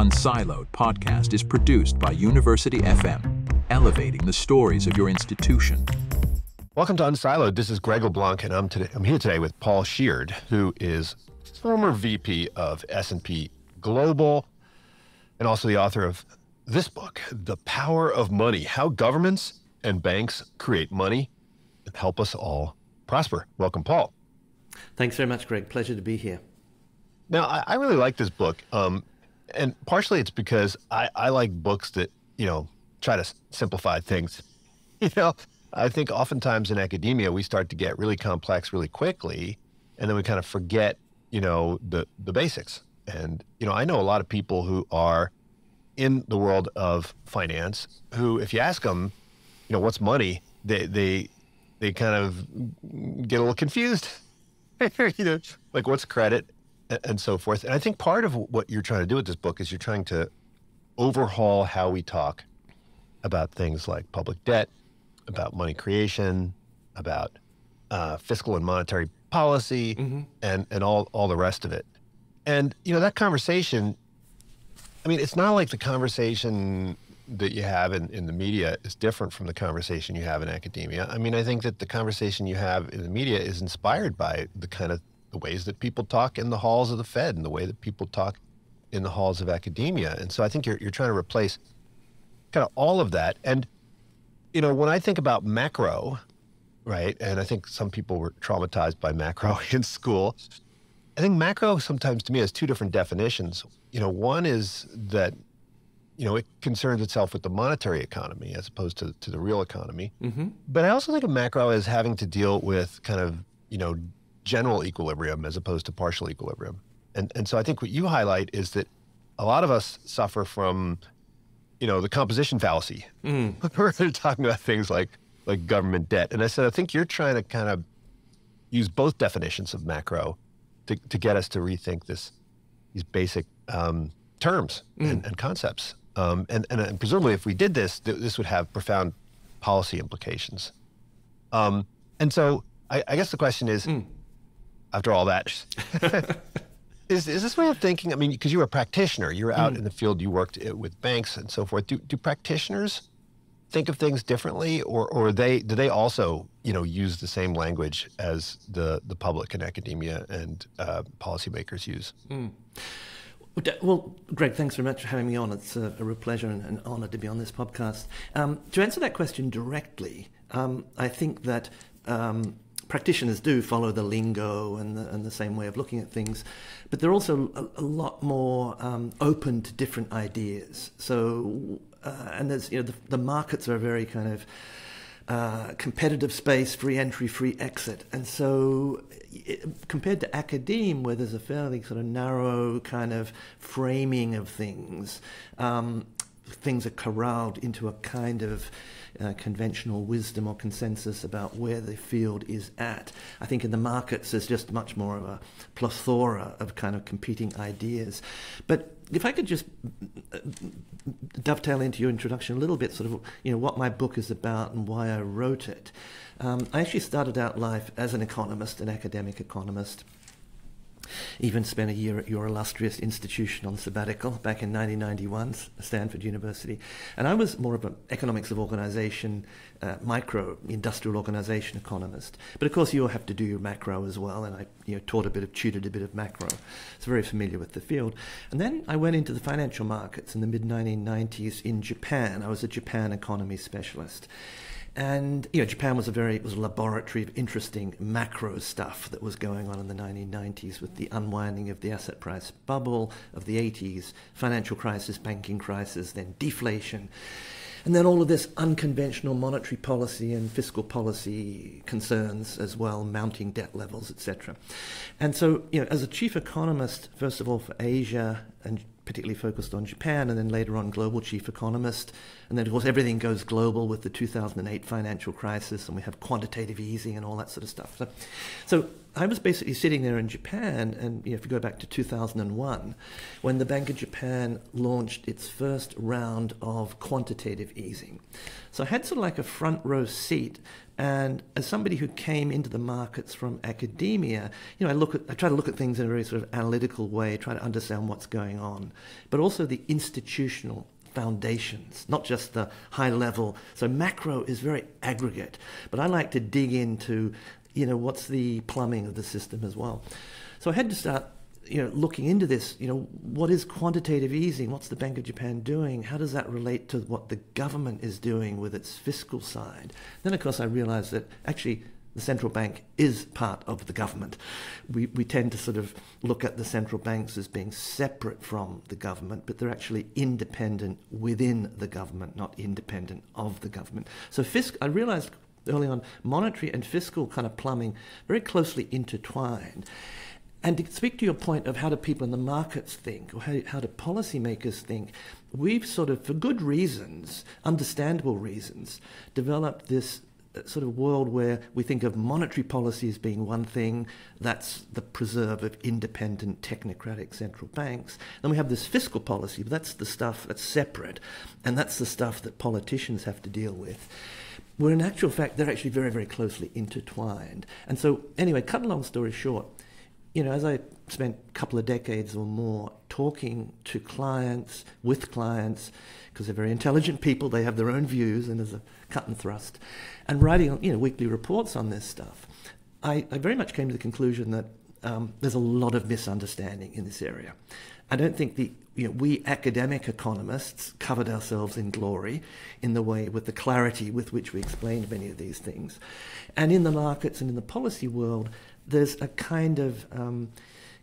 Unsiloed podcast is produced by University FM, elevating the stories of your institution. Welcome to Unsiloed. This is Greg LaBlanc, and I'm today. I'm here today with Paul Sheard, who is former VP of S&P Global, and also the author of this book, "The Power of Money: How Governments and Banks Create Money and Help Us All Prosper." Welcome, Paul. Thanks very much, Greg. Pleasure to be here. Now, I, I really like this book, um, and partially it's because I, I like books that you know try to simplify things. You know, I think oftentimes in academia we start to get really complex really quickly, and then we kind of forget you know the the basics. And you know, I know a lot of people who are in the world of finance who, if you ask them, you know, what's money, they they they kind of get a little confused. you know, like what's credit and so forth. And I think part of what you're trying to do with this book is you're trying to overhaul how we talk about things like public debt, about money creation, about uh, fiscal and monetary policy, mm-hmm. and and all all the rest of it. And you know that conversation. I mean, it's not like the conversation that you have in, in the media is different from the conversation you have in academia. I mean, I think that the conversation you have in the media is inspired by the kind of the ways that people talk in the halls of the Fed and the way that people talk in the halls of academia. And so I think you're, you're trying to replace kind of all of that. And, you know, when I think about macro, right, and I think some people were traumatized by macro in school, I think macro sometimes to me has two different definitions. You know, one is that, you know, it concerns itself with the monetary economy as opposed to, to the real economy. Mm-hmm. But I also think of macro as having to deal with kind of, you know, general equilibrium as opposed to partial equilibrium. And and so I think what you highlight is that a lot of us suffer from, you know, the composition fallacy. Mm. We're talking about things like like government debt. And I said, I think you're trying to kind of use both definitions of macro to, to get us to rethink this these basic um, terms mm. and, and, concepts. Um, and, and, and, presumably, if we did this, th- this would have profound policy implications. Um, and so, I, I, guess the question is, mm after all that. is, is this way of thinking? I mean, because you were a practitioner, you were out mm. in the field, you worked uh, with banks and so forth. Do, do practitioners think of things differently, or, or they do they also you know use the same language as the the public and academia and uh, policymakers use? Mm. Well, Greg, thanks very much for having me on. It's a, a real pleasure and an honor to be on this podcast. Um, to answer that question directly, um, I think that um, practitioners do follow the lingo and the, and the same way of looking at things, but they're also a, a lot more um, open to different ideas. So, uh, and there's, you know, the, the, markets are a very kind of uh, competitive space, free entry, free exit. And so, it, compared to academe, where there's a fairly sort of narrow kind of framing of things, um, things are corralled into a kind of uh, conventional wisdom or consensus about where the field is at. I think in the markets there's just much more of a plethora of kind of competing ideas. But if I could just uh, dovetail into your introduction a little bit, sort of, you know, what my book is about and why I wrote it. Um, I actually started out life as an economist, an academic economist. Even spent a year at your illustrious institution on sabbatical back in 1991, Stanford University. And I was more of an economics of organization, uh, micro industrial organization economist. But of course, you have to do your macro as well. And I you know, taught a bit of, tutored a bit of macro. So very familiar with the field. And then I went into the financial markets in the mid 1990s in Japan. I was a Japan economy specialist. And you know, Japan was a very was a laboratory of interesting macro stuff that was going on in the 1990s with the unwinding of the asset price bubble of the 80s, financial crisis, banking crisis, then deflation. And then all of this unconventional monetary policy and fiscal policy concerns as well, mounting debt levels, etc. And so, you know, as a chief economist, first of all for Asia and particularly focused on Japan, and then later on global chief economist. And then, of course, everything goes global with the 2008 financial crisis, and we have quantitative easing and all that sort of stuff. So, so I was basically sitting there in Japan, and you know, if you go back to 2001, when the Bank of Japan launched its first round of quantitative easing. So I had sort of like a front row seat And as somebody who came into the markets from academia, you know, I look at, I try to look at things in a very sort of analytical way, try to understand what's going on, but also the institutional foundations, not just the high level. So macro is very aggregate, but I like to dig into, you know, what's the plumbing of the system as well. So I had to start you know, looking into this, you know, what is quantitative easing? What's the Bank of Japan doing? How does that relate to what the government is doing with its fiscal side? Then, of course, I realized that actually the central bank is part of the government. We, we tend to sort of look at the central banks as being separate from the government, but they're actually independent within the government, not independent of the government. So, fisc- I realized early on, monetary and fiscal kind of plumbing very closely intertwined. And to speak to your point of how do people in the markets think, or how, how do policymakers think, we've sort of, for good reasons, understandable reasons, developed this uh, sort of world where we think of monetary policy as being one thing, that's the preserve of independent technocratic central banks. Then we have this fiscal policy, but that's the stuff that's separate, and that's the stuff that politicians have to deal with. Where in actual fact, they're actually very, very closely intertwined. And so, anyway, cut a long story short, you know, as I spent a couple of decades or more talking to clients, with clients, because they're very intelligent people, they have their own views, and there's a cut and thrust, and writing, you know, weekly reports on this stuff, I, I very much came to the conclusion that um, there's a lot of misunderstanding in this area. I don't think the you know, we academic economists covered ourselves in glory in the way with the clarity with which we explained many of these things. And in the markets and in the policy world, there's a kind of um,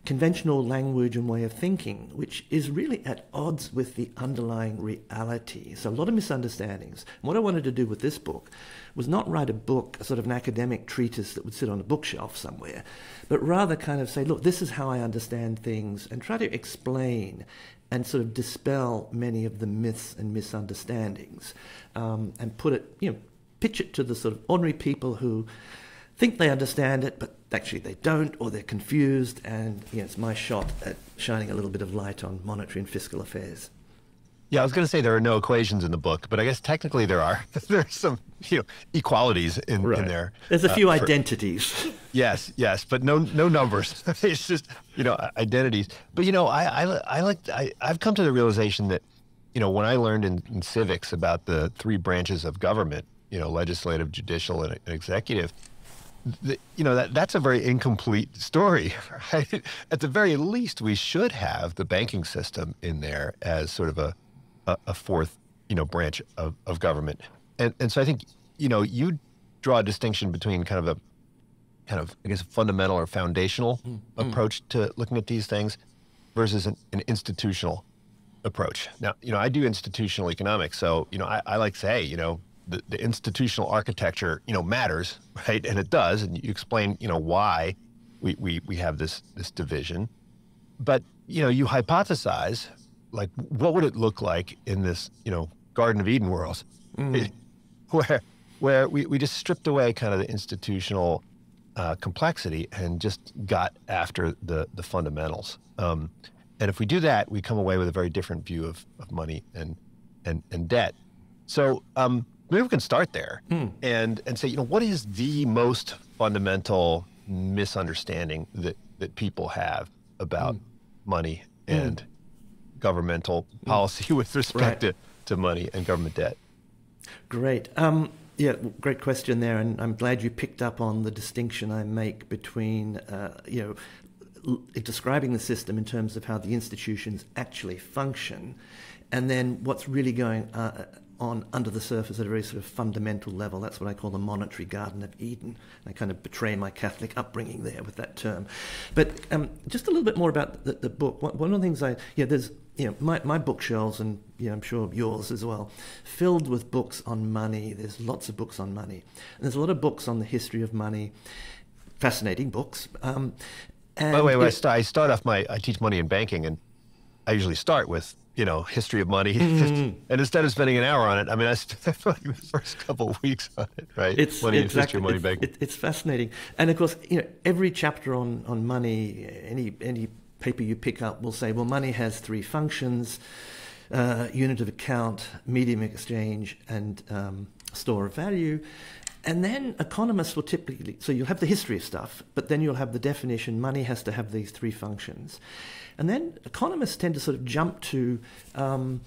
conventional language and way of thinking which is really at odds with the underlying reality. So a lot of misunderstandings. What I wanted to do with this book was not write a book, a sort of an academic treatise that would sit on a bookshelf somewhere, but rather kind of say, look, this is how I understand things, and try to explain and sort of dispel many of the myths and misunderstandings, um, and put it, you know, pitch it to the sort of ordinary people who think they understand it, but actually they don't, or they're confused. And you know, it's my shot at shining a little bit of light on monetary and fiscal affairs. Yeah, I was going to say there are no equations in the book, but I guess technically there are. There's some, you know, equalities in, right. in there. There's a few uh, identities. yes, yes, but no, no numbers. it's just, you know, identities. But you know, I, I, I like, I, I've come to the realization that, you know, when I learned in, in civics about the three branches of government, you know, legislative, judicial, and executive, the, you know that that's a very incomplete story. Right? At the very least, we should have the banking system in there as sort of a a, a fourth you know branch of, of government, and and so I think you know you draw a distinction between kind of a kind of I guess fundamental or foundational mm, approach to looking at these things versus an, an, institutional approach. Now you know I do institutional economics, so you know I, I like to say you know the, the institutional architecture, you know, matters, right? And it does, and you explain, you know, why we, we, we have this this division. But you know, you hypothesize, like, what would it look like in this, you know, Garden of Eden world, mm. where where we, we just stripped away kind of the institutional uh, complexity and just got after the the fundamentals. Um, and if we do that, we come away with a very different view of, of money and and and debt. So um, maybe we can start there mm. and and say, you know, what is the most fundamental misunderstanding that that people have about mm. money hmm. and mm. governmental policy with respect right. to, to money and government debt? Great. Um, yeah, great question there, and I'm glad you picked up on the distinction I make between, uh, you know, l- describing the system in terms of how the institutions actually function, and then what's really going uh, on under the surface at a very sort of fundamental level. That's what I call the monetary Garden of Eden. I kind of betray my Catholic upbringing there with that term. But um, just a little bit more about the, the, book. One of the things I, yeah, there's, you know, my, my bookshelves, and yeah, I'm sure yours as well, filled with books on money. There's lots of books on money. And there's a lot of books on the history of money, fascinating books. Um, By the way, it, I start off my, I teach money and banking, and I usually start with you know, history of money. Mm-hmm. and instead of spending an hour on it, I mean, I spent like the first couple of weeks on it, right? It's money exactly, history of money banking. It, it's fascinating, and of course, you know, every chapter on on money, any any paper you pick up will say, well, money has three functions: uh, unit of account, medium of exchange, and um, store of value. And then economists will typically, so you'll have the history of stuff, but then you'll have the definition money has to have these three functions. And then economists tend to sort of jump to um,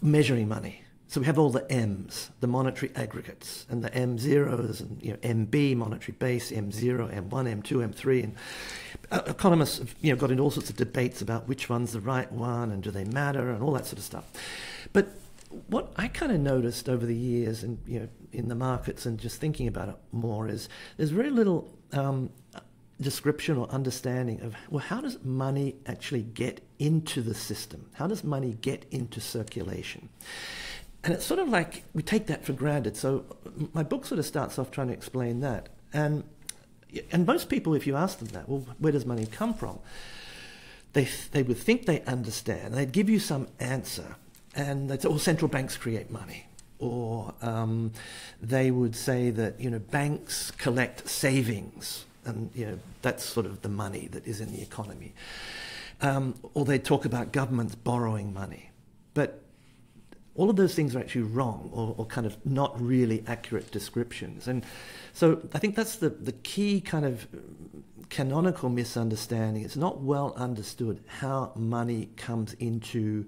measuring money. So we have all the M's, the monetary aggregates, and the M zeros, and you know, MB, monetary base, M0, M1, M2, M3. And uh, economists have you know, got into all sorts of debates about which one's the right one and do they matter and all that sort of stuff. But what I kind of noticed over the years and you know in the markets and just thinking about it more is there's very little um, description or understanding of well how does money actually get into the system? How does money get into circulation? And it's sort of like we take that for granted. So my book sort of starts off trying to explain that. And and most people if you ask them that well where does money come from? They they would think they understand. They'd give you some answer. And they'd say, well, central banks create money. Or um, they would say that, you know, banks collect savings, and, you know, that's sort of the money that is in the economy. Um, or they talk about governments borrowing money. But all of those things are actually wrong or, or, kind of not really accurate descriptions. And so I think that's the, the key kind of canonical misunderstanding. It's not well understood how money comes into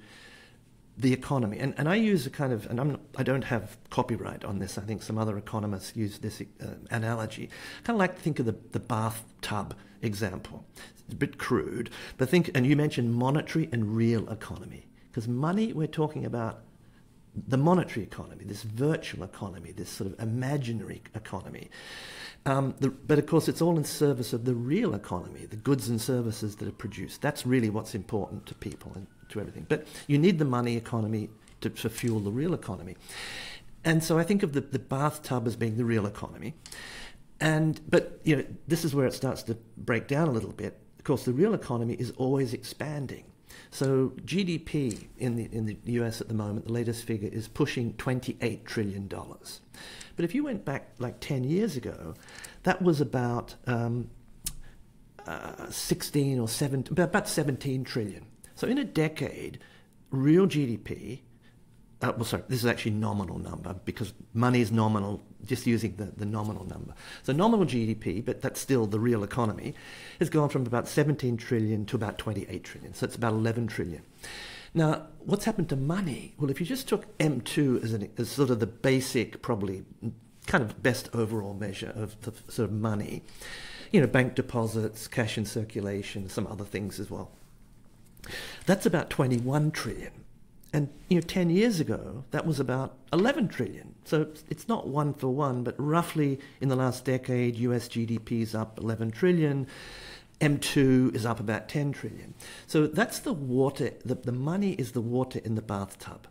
the economy. And, and I use a kind of, and I'm I don't have copyright on this. I think some other economists use this uh, analogy. I kind of like to think of the, the bathtub example. It's a bit crude, but think, and you mentioned monetary and real economy. Because money, we're talking about the monetary economy, this virtual economy, this sort of imaginary economy. Um, the, but of course, it's all in service of the real economy, the goods and services that are produced. That's really what's important to people and to everything. But you need the money economy to, to fuel the real economy. And so I think of the, the bathtub as being the real economy. And but you know, this is where it starts to break down a little bit. Of course, the real economy is always expanding. So GDP in the in the US at the moment, the latest figure is pushing 28 trillion dollars. But if you went back like 10 years ago, that was about um, uh, 16 or 17, about 17 trillion. So in a decade, real GDP, uh, well, sorry, this is actually nominal number because money is nominal, just using the, the nominal number. So nominal GDP, but that's still the real economy, has gone from about 17 trillion to about 28 trillion. So it's about 11 trillion. Now, what's happened to money? Well, if you just took M2 as, an, as sort of the basic, probably kind of best overall measure of the sort of money, you know, bank deposits, cash in circulation, some other things as well. That's about 21 trillion. And you know, 10 years ago, that was about 11 trillion. So it's not one for one, but roughly in the last decade, US GDP is up 11 trillion. M2 is up about 10 trillion. So that's the water, the, the money is the water in the bathtub.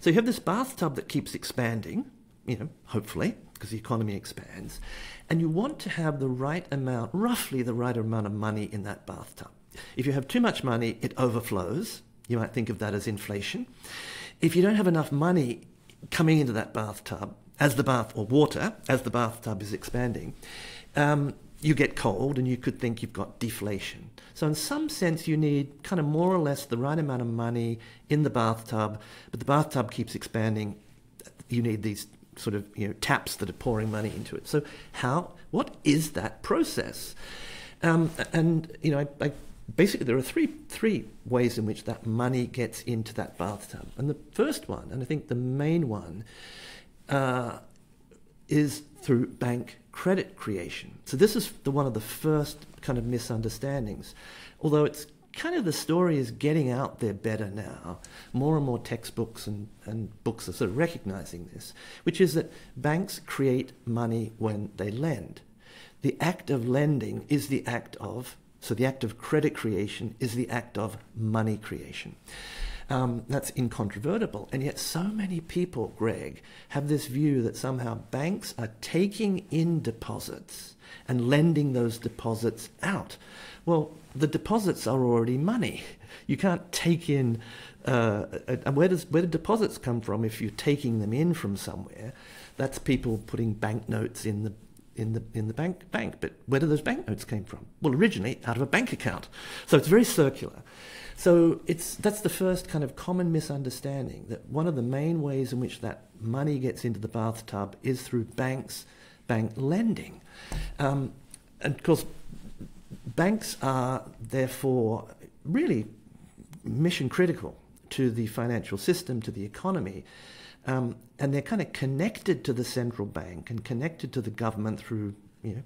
So you have this bathtub that keeps expanding, you know, hopefully, because the economy expands, and you want to have the right amount, roughly the right amount of money in that bathtub. If you have too much money, it overflows. You might think of that as inflation. If you don't have enough money coming into that bathtub, as the bath, or water, as the bathtub is expanding, um, you get cold and you could think you've got deflation. So, in some sense, you need kind of more or less the right amount of money in the bathtub, but the bathtub keeps expanding. You need these sort of you know, taps that are pouring money into it. So, how, what is that process? Um, and, you know, I, I basically there are three three ways in which that money gets into that bathtub. And the first one, and I think the main one, uh, is through bank credit creation. So this is the one of the first kind of misunderstandings. Although it's kind of the story is getting out there better now. More and more textbooks and, and books are sort of recognizing this, which is that banks create money when they lend. The act of lending is the act of so the act of credit creation is the act of money creation. Um, that's incontrovertible. And yet, so many people, Greg, have this view that somehow banks are taking in deposits and lending those deposits out. Well, the deposits are already money. You can't take in. Uh, and where does where do deposits come from if you're taking them in from somewhere? That's people putting banknotes in the in the in the bank bank. But where do those banknotes came from? Well, originally out of a bank account. So it's very circular. So it's that's the first kind of common misunderstanding that one of the main ways in which that money gets into the bathtub is through banks, bank lending, um, and of course, banks are therefore really mission critical to the financial system, to the economy. Um, and they're kind of connected to the central bank and connected to the government through, you know,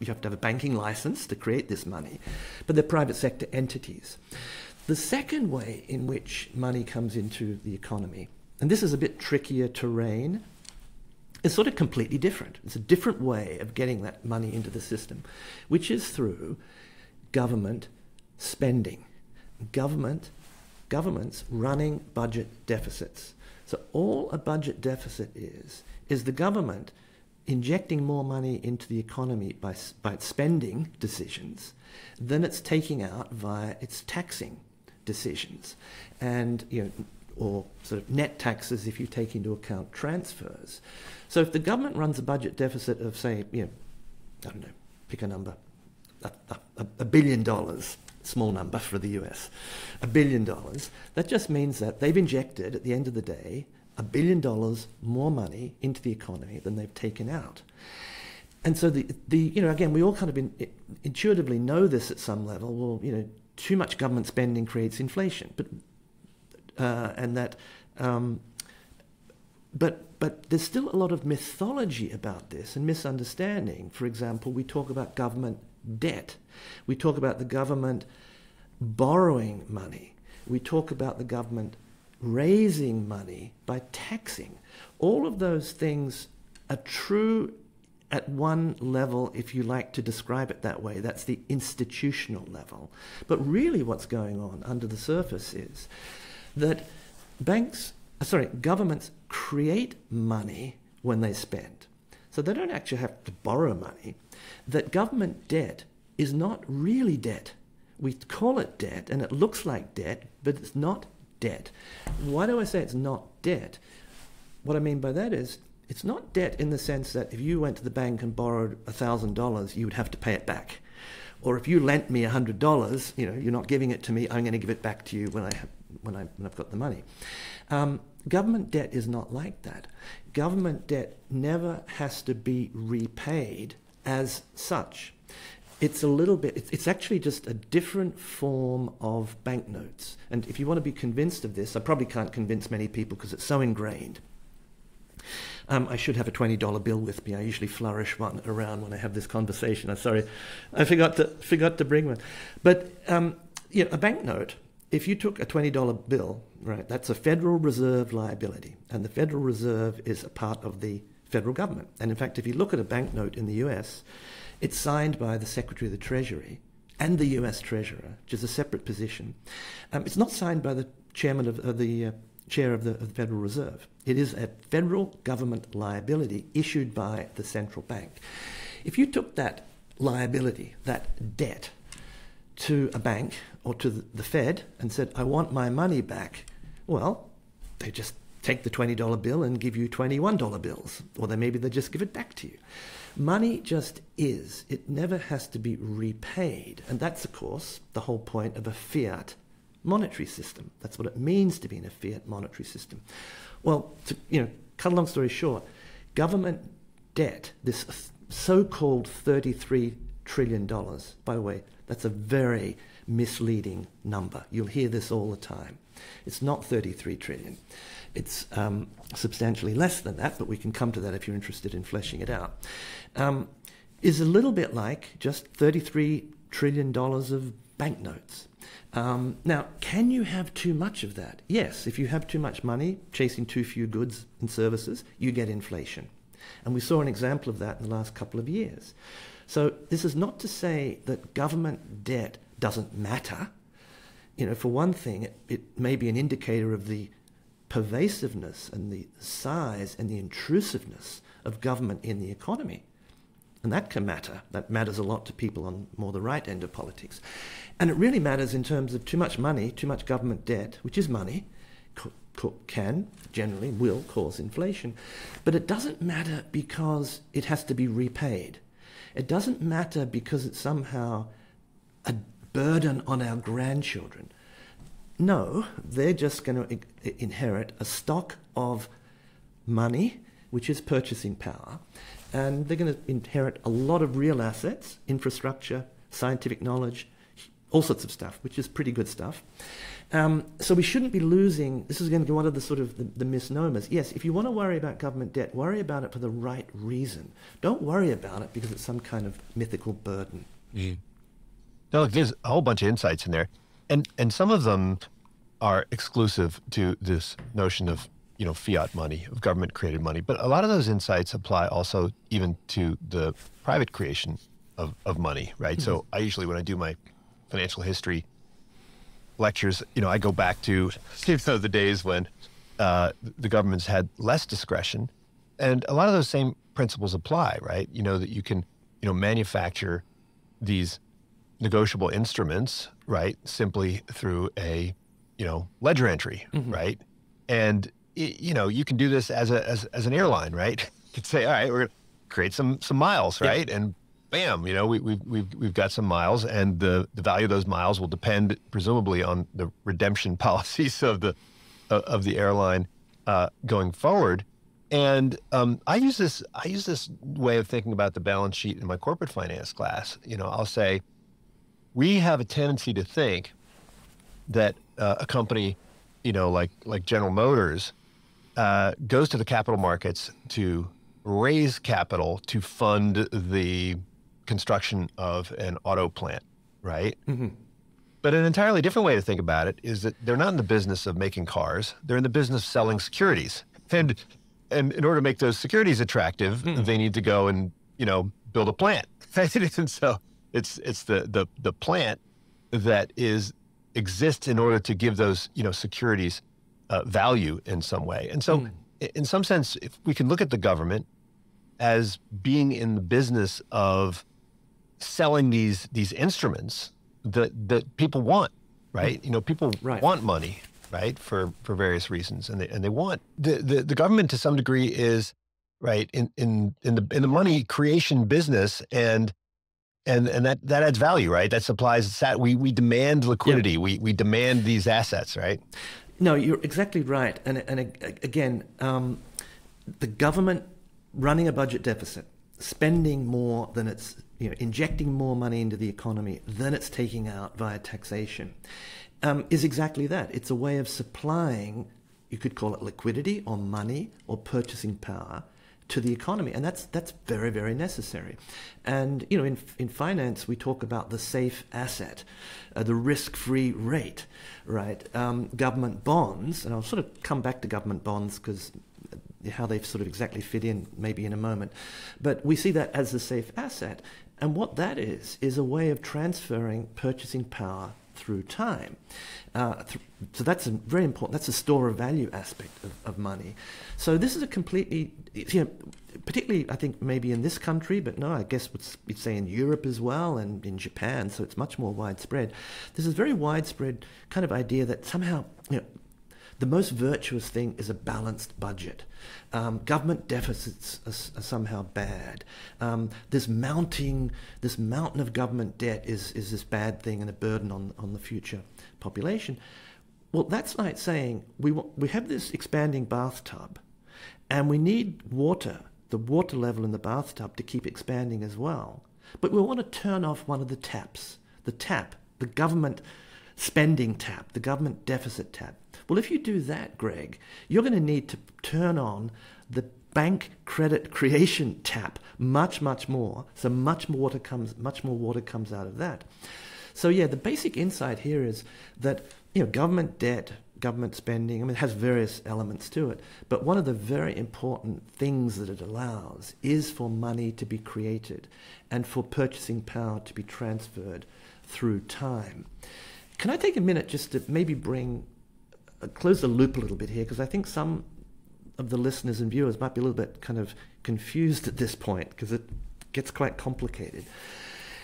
you have to have a banking license to create this money, but they're private sector entities. The second way in which money comes into the economy, and this is a bit trickier terrain, is sort of completely different. It's a different way of getting that money into the system, which is through government spending. Government, governments running budget deficits. So all a budget deficit is, is the government injecting more money into the economy by, by its spending decisions than it's taking out via its taxing decisions. And, you know, or sort of net taxes if you take into account transfers. So if the government runs a budget deficit of, say, you know, I don't know, pick a number, a, a, a billion dollars, small number for the US, a billion dollars, that just means that they've injected, at the end of the day, a billion dollars more money into the economy than they've taken out. And so the, the you know, again, we all kind of in, intuitively know this at some level. Well, you know, too much government spending creates inflation, but uh, and that, um, but but there's still a lot of mythology about this and misunderstanding. For example, we talk about government debt. We talk about the government borrowing money. We talk about the government raising money by taxing. All of those things are true at one level, if you like to describe it that way. That's the institutional level. But really, what's going on under the surface is that banks, uh, sorry, governments create money when they spend. So they don't actually have to borrow money. That government debt is not really debt. We call it debt and it looks like debt, but it's not debt. Why do I say it's not debt? What I mean by that is it's not debt in the sense that if you went to the bank and borrowed $1,000, you would have to pay it back. Or if you lent me $100, you know, you're not giving it to me, I'm going to give it back to you when, I have, when, I, when I've got the money. Um, government debt is not like that. Government debt never has to be repaid as such it's a little bit, it's, actually just a different form of banknotes. And if you want to be convinced of this, I probably can't convince many people because it's so ingrained. Um, I should have a $20 bill with me. I usually flourish one around when I have this conversation. I'm sorry, I forgot to, forgot to bring one. But um, you know, a banknote, if you took a $20 bill, right, that's a Federal Reserve liability. And the Federal Reserve is a part of the federal government. And in fact, if you look at a banknote in the US, it's signed by the Secretary of the Treasury and the US Treasurer, which is a separate position. Um, it's not signed by the chairman of, of the uh, chair of the, of the, Federal Reserve. It is a federal government liability issued by the central bank. If you took that liability, that debt, to a bank or to the Fed and said, I want my money back, well, they just take the $20 bill and give you $21 bills, or they maybe they just give it back to you. Money just is. It never has to be repaid. And that's, of course, the whole point of a fiat monetary system. That's what it means to be in a fiat monetary system. Well, to you know, cut a long story short, government debt, this so-called $33 trillion, by the way, that's a very misleading number. You'll hear this all the time. It's not 33 trillion. It's um, substantially less than that, but we can come to that if you're interested in fleshing it out. Um, is a little bit like just $33 trillion of banknotes. Um, now, can you have too much of that? Yes, if you have too much money chasing too few goods and services, you get inflation. And we saw an example of that in the last couple of years. So, this is not to say that government debt doesn't matter. You know, for one thing, it, it may be an indicator of the pervasiveness and the size and the intrusiveness of government in the economy. And that can matter. That matters a lot to people on more the right end of politics. And it really matters in terms of too much money, too much government debt, which is money, can, generally, will cause inflation. But it doesn't matter because it has to be repaid. It doesn't matter because it's somehow a burden on our grandchildren No, they're just going to inherit a stock of money, which is purchasing power, and they're going to inherit a lot of real assets, infrastructure, scientific knowledge, all sorts of stuff, which is pretty good stuff. Um, so we shouldn't be losing. This is going to be one of the sort of the, the, misnomers. Yes, if you want to worry about government debt, worry about it for the right reason. Don't worry about it because it's some kind of mythical burden. Mm. Look, there's a whole bunch of insights in there, and and some of them are exclusive to this notion of you know fiat money, of government created money. But a lot of those insights apply also even to the private creation of, of money, right? Mm-hmm. So I usually when I do my financial history lectures, you know, I go back to you know, the days when uh, the governments had less discretion, and a lot of those same principles apply, right? You know that you can you know manufacture these negotiable instruments, right, simply through a you know ledger entry, mm-hmm. right, and you know, you can do this as a as, as an airline, right? You could say, all right, we're gonna create some some miles, right? And bam, you know, we, we've we've we've got some miles, and the the value of those miles will depend presumably on the redemption policies of the of the airline uh, going forward. And um, I use this I use this way of thinking about the balance sheet in my corporate finance class. You know, I'll say we have a tendency to think that uh, a company, you know, like like General Motors, uh, goes to the capital markets to raise capital to fund the construction of an auto plant, right? Mm-hmm. But an entirely different way to think about it is that they're not in the business of making cars; they're in the business of selling securities. And and in order to make those securities attractive, mm. they need to go and you know build a plant. and so it's it's the the the plant that is exists in order to give those you know securities uh, value in some way. And so, mm. in some sense, if we can look at the government as being in the business of selling these these instruments that that people want, right? You know, people right. want money, right, for for various reasons, and they and they want the, the the government to some degree is right in in in the in the money creation business and and and that that adds value right that supplies that we we demand liquidity yeah. we we demand these assets right no, you're exactly right. And, and again, um, the government running a budget deficit, spending more than it's, you know, injecting more money into the economy than it's taking out via taxation, um, is exactly that. It's a way of supplying, you could call it liquidity or money or purchasing power to the economy, and that's that's very very necessary. And you know, in in finance, we talk about the safe asset, uh, the risk-free rate, right? Um, government bonds, and I'll sort of come back to government bonds because how they sort of exactly fit in maybe in a moment, but we see that as a safe asset, and what that is is a way of transferring purchasing power through time. Uh, th- so that's a very important, that's a store of value aspect of, of money. So this is a completely, you know, particularly I think maybe in this country, but no, I guess we'd say in Europe as well and in Japan, so it's much more widespread. This very widespread kind of idea that somehow, you know, the most virtuous thing is a balanced budget. Um, government deficits are, are somehow bad. Um, this mounting, this mountain of government debt is, is this bad thing and a burden on, on the future population. Well, that's like saying we, we have this expanding bathtub and we need water, the water level in the bathtub, to keep expanding as well. But we want to turn off one of the taps, the tap, the government spending tap, the government deficit tap. Well, if you do that, Greg, you're going to need to turn on the bank credit creation tap much, much more. So much more water comes, much more water comes out of that. So yeah, the basic insight here is that you know government debt, government spending, I mean, it has various elements to it. But one of the very important things that it allows is for money to be created and for purchasing power to be transferred through time. Can I take a minute just to maybe bring Uh, close the loop a little bit here because I think some of the listeners and viewers might be a little bit kind of confused at this point because it gets quite complicated.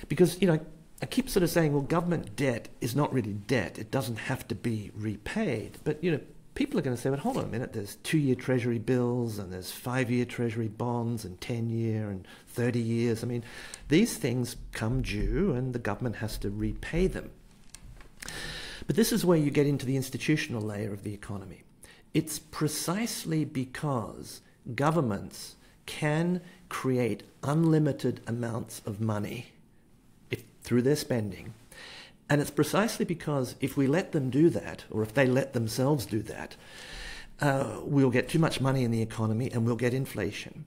Because, you know, I keep sort of saying, well, government debt is not really debt. It doesn't have to be repaid. But, you know, people are going to say, but hold on a minute, there's two year Treasury bills and there's five year Treasury bonds and 10 year and 30 years. I mean, these things come due and the government has to repay them. But this is where you get into the institutional layer of the economy. It's precisely because governments can create unlimited amounts of money if, through their spending. And it's precisely because if we let them do that, or if they let themselves do that, uh, we'll get too much money in the economy and we'll get inflation.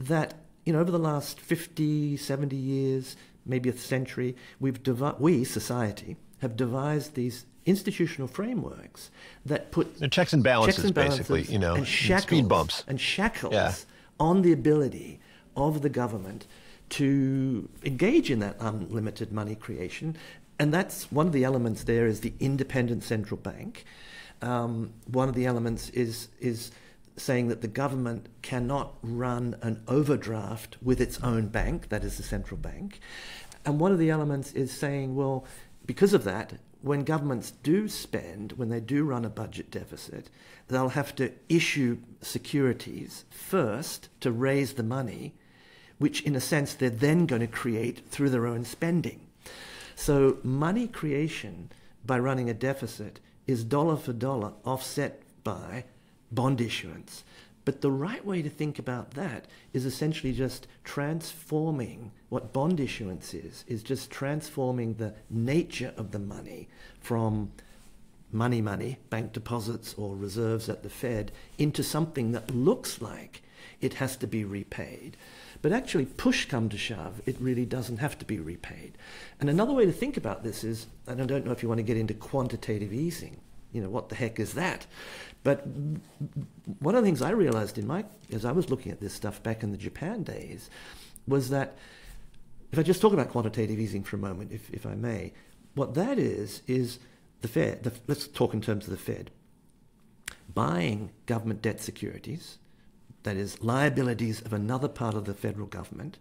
That, you know, over the last 50, 70 years, maybe a century, we've devi- we, society, have devised these institutional frameworks that put the checks and balances, checks and balances basically, you know, and shackles, speed bumps and shackles yeah. on the ability of the government to engage in that unlimited money creation. And that's one of the elements there is the independent central bank. Um, one of the elements is is saying that the government cannot run an overdraft with its own bank, that is the central bank. And one of the elements is saying, well, because of that, when governments do spend, when they do run a budget deficit, they'll have to issue securities first to raise the money, which in a sense they're then going to create through their own spending. So money creation by running a deficit is dollar for dollar offset by bond issuance. But the right way to think about that is essentially just transforming what bond issuance is, is just transforming the nature of the money from money money, bank deposits or reserves at the Fed, into something that looks like it has to be repaid. But actually, push come to shove, it really doesn't have to be repaid. And another way to think about this is, and I don't know if you want to get into quantitative easing, you know, what the heck is that? But one of the things I realized in my, as I was looking at this stuff back in the Japan days, was that if I just talk about quantitative easing for a moment, if, if I may, what that is, is the Fed, the, let's talk in terms of the Fed, buying government debt securities, that is, liabilities of another part of the federal government,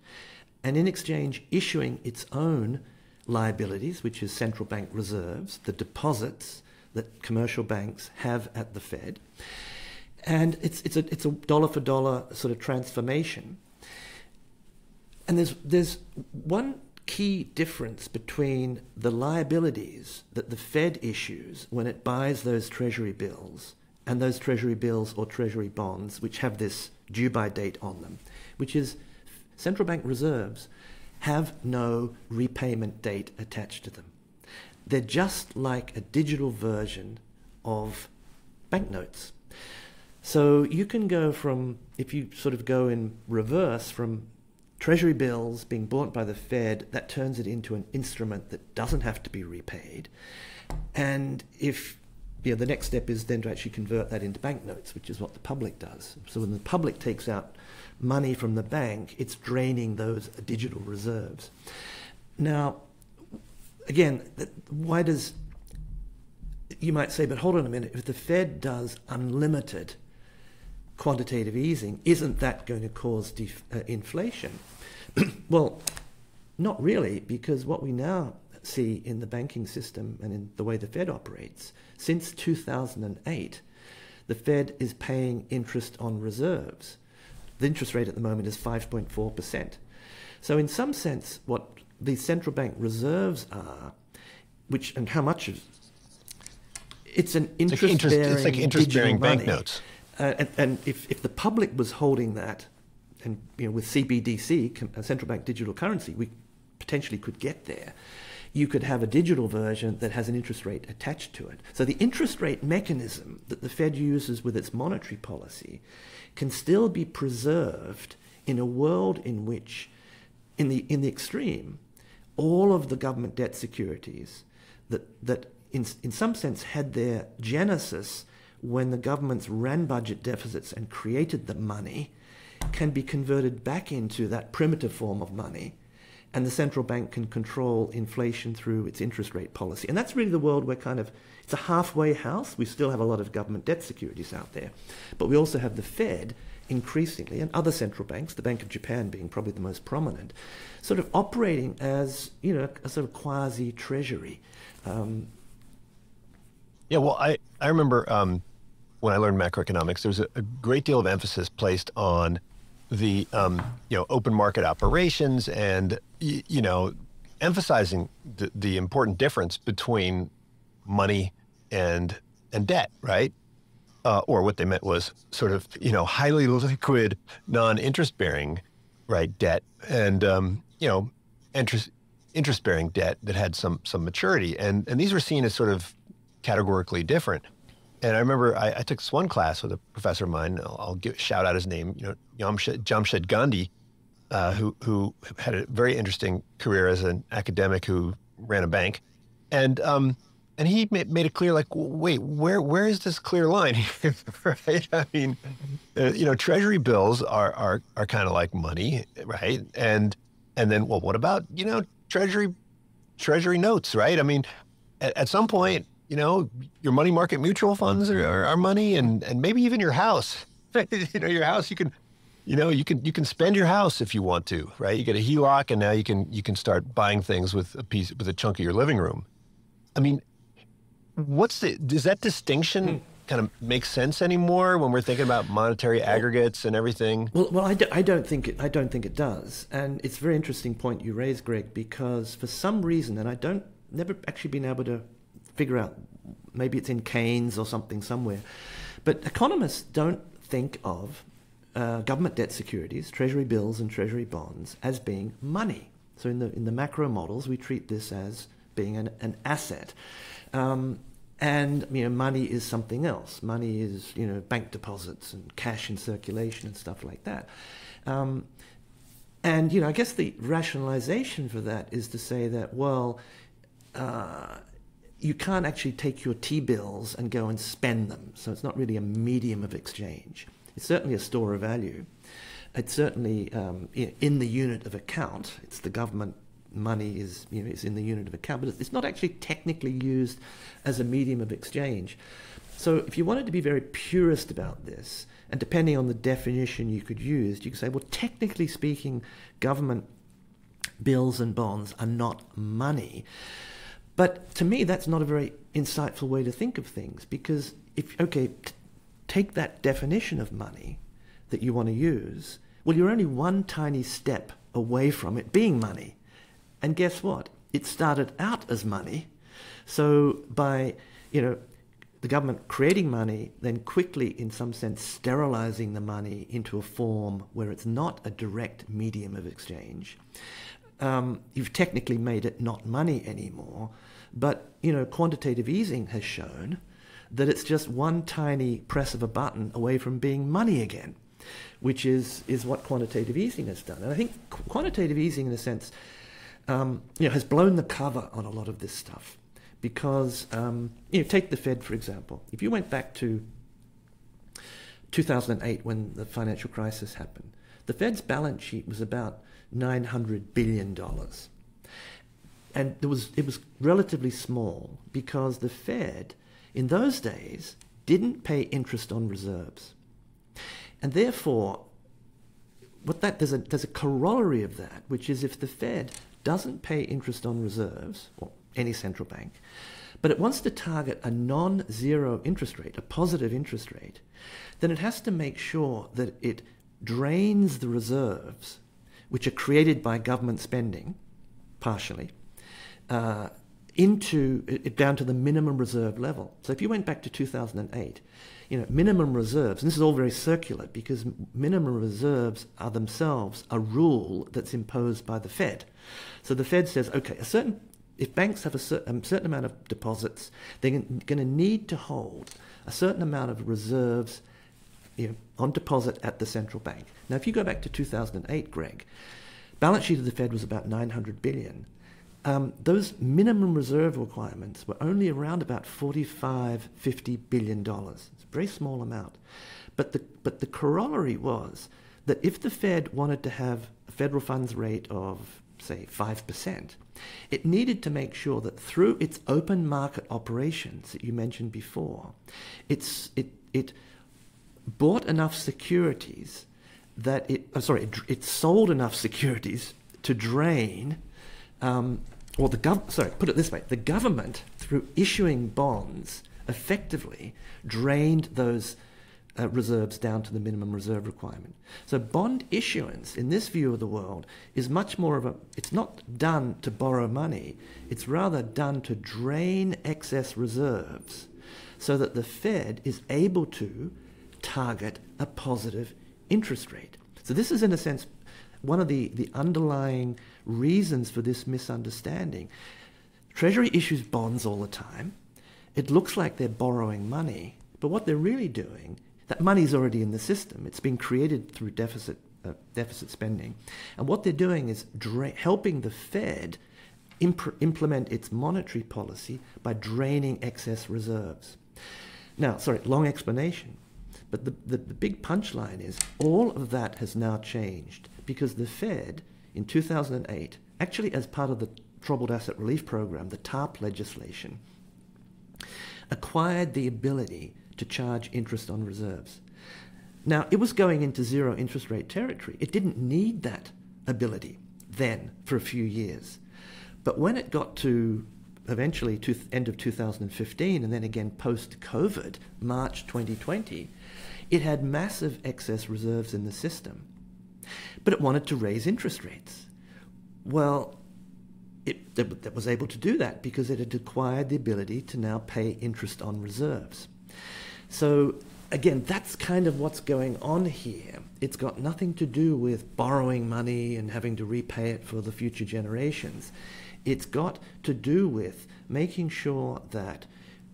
and in exchange issuing its own liabilities, which is central bank reserves, the deposits that commercial banks have at the Fed. And it's, it's, a, it's a dollar for dollar sort of transformation. And there's, there's one key difference between the liabilities that the Fed issues when it buys those treasury bills and those treasury bills or treasury bonds which have this due by date on them, which is central bank reserves have no repayment date attached to them. They're just like a digital version of banknotes. So you can go from, if you sort of go in reverse from treasury bills being bought by the Fed, that turns it into an instrument that doesn't have to be repaid. And if you know, the next step is then to actually convert that into banknotes, which is what the public does. So when the public takes out money from the bank, it's draining those digital reserves. Now, again, why does you might say, but hold on a minute, if the Fed does unlimited quantitative easing, isn't that going to cause def- uh, inflation? well, not really, because what we now see in the banking system and in the way the Fed operates, since 2008, the Fed is paying interest on reserves. The interest rate at the moment is 5.4%. So, in some sense, what the central bank reserves are, which and how much is, it's an interest, it's like interest, it's like interest bearing banknotes. Uh, and, and if, if the public was holding that, and you know, with CBDC, a central bank digital currency, we potentially could get there. You could have a digital version that has an interest rate attached to it. So the interest rate mechanism that the Fed uses with its monetary policy can still be preserved in a world in which, in the in the extreme, all of the government debt securities that, that in, in some sense had their genesis when the governments ran budget deficits and created the money can be converted back into that primitive form of money and the central bank can control inflation through its interest rate policy. And that's really the world where kind of it's a halfway house. We still have a lot of government debt securities out there, but we also have the Fed increasingly, and other central banks, the Bank of Japan being probably the most prominent, sort of operating as you know a sort of quasi treasury. Um, yeah, well, I I remember um, when I learned macroeconomics, there was a, a, great deal of emphasis placed on the um, you know open market operations and you know emphasizing the, the important difference between money and and debt, right? Uh, or what they meant was sort of you know highly liquid, non-interest bearing, right, debt, and um, you know interest interest bearing debt that had some some maturity, and and these were seen as sort of categorically different. And I remember I, I took this one class with a professor of mine. I'll, I'll give shout out his name, you know, Jamshed, Jamshed Gandhi, uh, who who had a very interesting career as an academic who ran a bank, and um, and he made it clear, like, wait, where where is this clear line? right? I mean, uh, you know, treasury bills are are are kind of like money, right? And and then, well, what about you know, treasury treasury notes, right? I mean, at, at some point, you know, your money market mutual funds are, are, are money, and and maybe even your house. you know, your house, you can you know you can you can spend your house if you want to right you get a heloc and now you can you can start buying things with a piece with a chunk of your living room i mean what's the does that distinction hmm. kind of make sense anymore when we're thinking about monetary aggregates and everything well, well I, do, I don't think it, i don't think it does and it's a very interesting point you raise greg because for some reason and i don't never actually been able to figure out maybe it's in keynes or something somewhere but economists don't think of uh, government debt securities, treasury bills and treasury bonds, as being money. So in the in the macro models, we treat this as being an, an asset. Um, and you know, money is something else. Money is you know bank deposits and cash in circulation and stuff like that. Um, and you know, I guess the rationalization for that is to say that well, uh, you can't actually take your T bills and go and spend them. So it's not really a medium of exchange. It's certainly a store of value. It's certainly um, in the unit of account. It's the government money is you know is in the unit of account, but it's not actually technically used as a medium of exchange. So if you wanted to be very purist about this, and depending on the definition you could use, you could say, well, technically speaking, government bills and bonds are not money. But to me, that's not a very insightful way to think of things because if okay, take that definition of money that you want to use, well, you're only one tiny step away from it being money. And guess what? It started out as money. So by, you know, the government creating money, then quickly, in some sense, sterilizing the money into a form where it's not a direct medium of exchange, um, you've technically made it not money anymore. But, you know, quantitative easing has shown that it's just one tiny press of a button away from being money again, which is, is what quantitative easing has done. And I think quantitative easing, in a sense, um, you know, has blown the cover on a lot of this stuff. Because, um, you know, take the Fed, for example. If you went back to 2008 when the financial crisis happened, the Fed's balance sheet was about $900 billion. And there was, it was relatively small because the Fed in those days didn't pay interest on reserves. And therefore, what that there's a there's a corollary of that, which is if the Fed doesn't pay interest on reserves, or any central bank, but it wants to target a non-zero interest rate, a positive interest rate, then it has to make sure that it drains the reserves, which are created by government spending, partially, uh, into it down to the minimum reserve level. So if you went back to 2008, you know, minimum reserves, and this is all very circular because minimum reserves are themselves a rule that's imposed by the Fed. So the Fed says, okay, a certain if banks have a, cer- a certain amount of deposits, they're going to need to hold a certain amount of reserves you know, on deposit at the central bank. Now, if you go back to 2008, Greg, balance sheet of the Fed was about 900 billion um, those minimum reserve requirements were only around about 45, 50 billion dollars. It's a very small amount. But the, but the corollary was that if the Fed wanted to have a federal funds rate of, say, 5%, it needed to make sure that through its open market operations that you mentioned before, it's, it, it bought enough securities that it, oh, sorry, it, it sold enough securities to drain um, or the gov- sorry, put it this way: the government, through issuing bonds, effectively drained those uh, reserves down to the minimum reserve requirement. So bond issuance, in this view of the world, is much more of a. It's not done to borrow money; it's rather done to drain excess reserves so that the Fed is able to target a positive interest rate. So this is, in a sense, one of the, the underlying reasons for this misunderstanding. Treasury issues bonds all the time. It looks like they're borrowing money, but what they're really doing, that money is already in the system. It's been created through deficit uh, deficit spending, and what they're doing is helping the Fed imp- implement its monetary policy by draining excess reserves. Now, sorry, long explanation. But the, the, the big punchline is all of that has now changed because the Fed in 2008, actually as part of the Troubled Asset Relief Program, the TARP legislation, acquired the ability to charge interest on reserves. Now, it was going into zero interest rate territory. It didn't need that ability then for a few years. But when it got to eventually to end of 2015 and then again post COVID, March 2020, it had massive excess reserves in the system. But it wanted to raise interest rates. Well, it, it, was able to do that because it had acquired the ability to now pay interest on reserves. So, again, that's kind of what's going on here. It's got nothing to do with borrowing money and having to repay it for the future generations. It's got to do with making sure that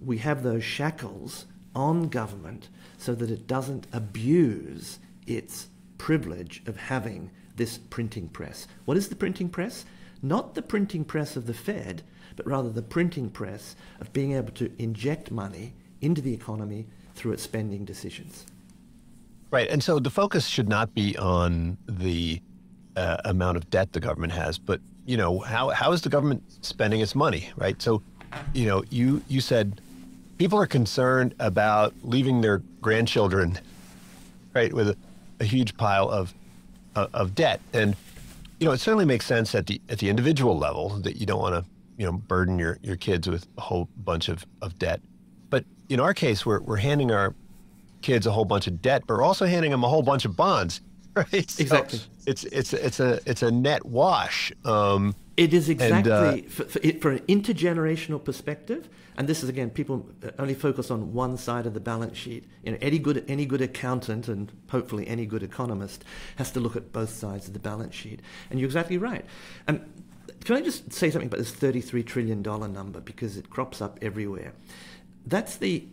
we have those shackles on government so that it doesn't abuse its privilege of having this printing press. What is the printing press? Not the printing press of the Fed, but rather the printing press of being able to inject money into the economy through its spending decisions. Right. And so the focus should not be on the uh, amount of debt the government has, but you know how how is the government spending its money, right? So, you know, you you said people are concerned about leaving their grandchildren, right, with a, a huge pile of uh, of debt, and you know it certainly makes sense at the at the individual level that you don't want to you know burden your your kids with a whole bunch of of debt, in our case, we're we're handing our kids a whole bunch of debt, but we're also handing them a whole bunch of bonds, right? So exactly. It's it's it's a it's a net wash. Um, it is exactly and, uh, for, for, for, an intergenerational perspective, and this is again people only focus on one side of the balance sheet. You know, any good any good accountant and hopefully any good economist has to look at both sides of the balance sheet. And you're exactly right. And can I just say something about this thirty-three trillion dollar number because it crops up everywhere? That's the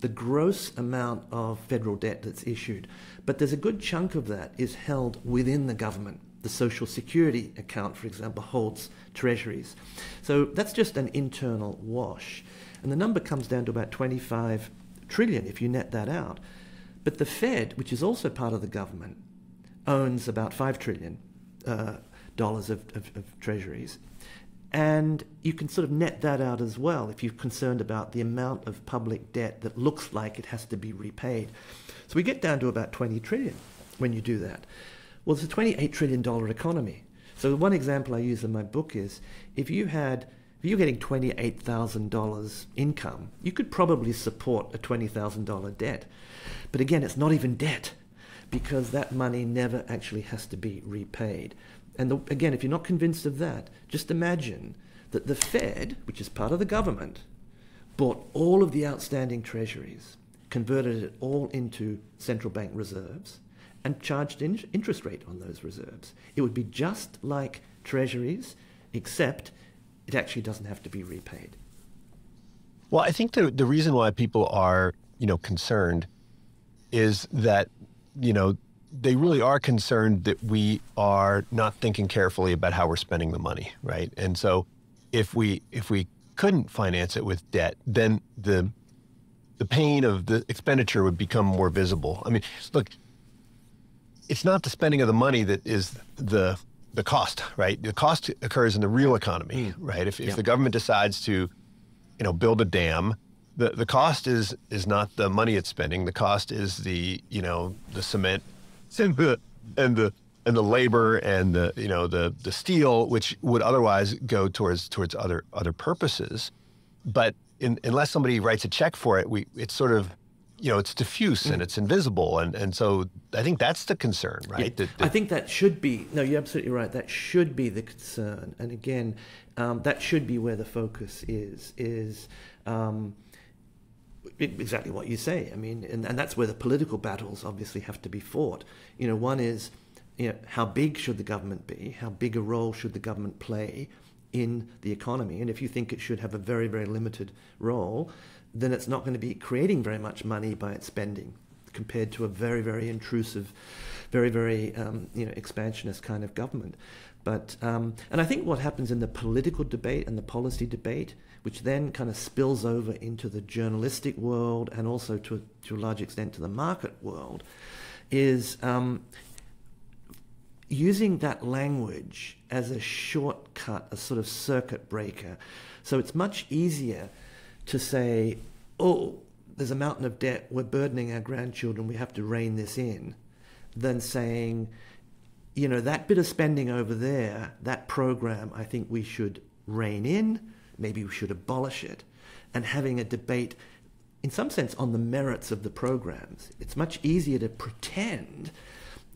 the gross amount of federal debt that's issued, but there's a good chunk of that is held within the government the Social Security account, for example, holds treasuries. So that's just an internal wash. And the number comes down to about 25 trillion if you net that out. But the Fed, which is also part of the government, owns about 5 trillion uh, dollars of, of, of treasuries. And you can sort of net that out as well if you're concerned about the amount of public debt that looks like it has to be repaid. So we get down to about 20 trillion when you do that. Well, it's a $28 trillion economy. So one example I use in my book is if you had if you're getting $28,000 income, you could probably support a $20,000 debt. But again, it's not even debt because that money never actually has to be repaid. And the, again, if you're not convinced of that, just imagine that the Fed, which is part of the government, bought all of the outstanding treasuries, converted it all into central bank reserves, and charged in interest rate on those reserves. It would be just like treasuries, except it actually doesn't have to be repaid. Well, I think the the reason why people are you know concerned is that you know they really are concerned that we are not thinking carefully about how we're spending the money, right? And so if we if we couldn't finance it with debt, then the the pain of the expenditure would become more visible. I mean, look, it's not the spending of the money that is the the cost, right? The cost occurs in the real economy, mm. right? If, if yeah. the government decides to, you know, build a dam, the, the cost is is not the money it's spending. The cost is the you know the cement and the and the and the labor and the you know the the steel, which would otherwise go towards towards other other purposes. But in, unless somebody writes a check for it, we it's sort of you know it's diffuse and mm. it's invisible. And and so i think that's the concern right yeah, that, that, i think that should be no you're absolutely right. That should be the concern. And again um, that should be where the focus is is um, exactly what you say. I mean, and, and that's where the political battles obviously have to be fought. You know, one is, you know, how big should the government be? How big a role should the government play in the economy? And if you think it should have a very, very limited role, then it's not going to be creating very much money by its spending compared to a very, very intrusive, very, very um, you know expansionist kind of government. But um, and I think what happens in the political debate and the policy debate, which then kind of spills over into the journalistic world and also to to a large extent to the market world, is um, using that language as a shortcut, a sort of circuit breaker. So it's much easier to say, "Oh, there's a mountain of debt. We're burdening our grandchildren. We have to rein this in," than saying you know, that bit of spending over there, that program, I think we should rein in, maybe we should abolish it, and having a debate, in some sense, on the merits of the programs. It's much easier to pretend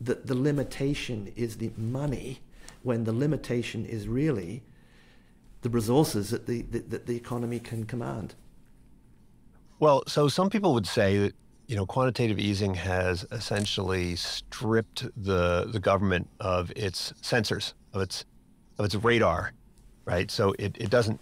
that the limitation is the money when the limitation is really the resources that the, that, the economy can command. Well, so some people would say that you know, quantitative easing has essentially stripped the the government of its sensors, of its of its radar, right? So it, it doesn't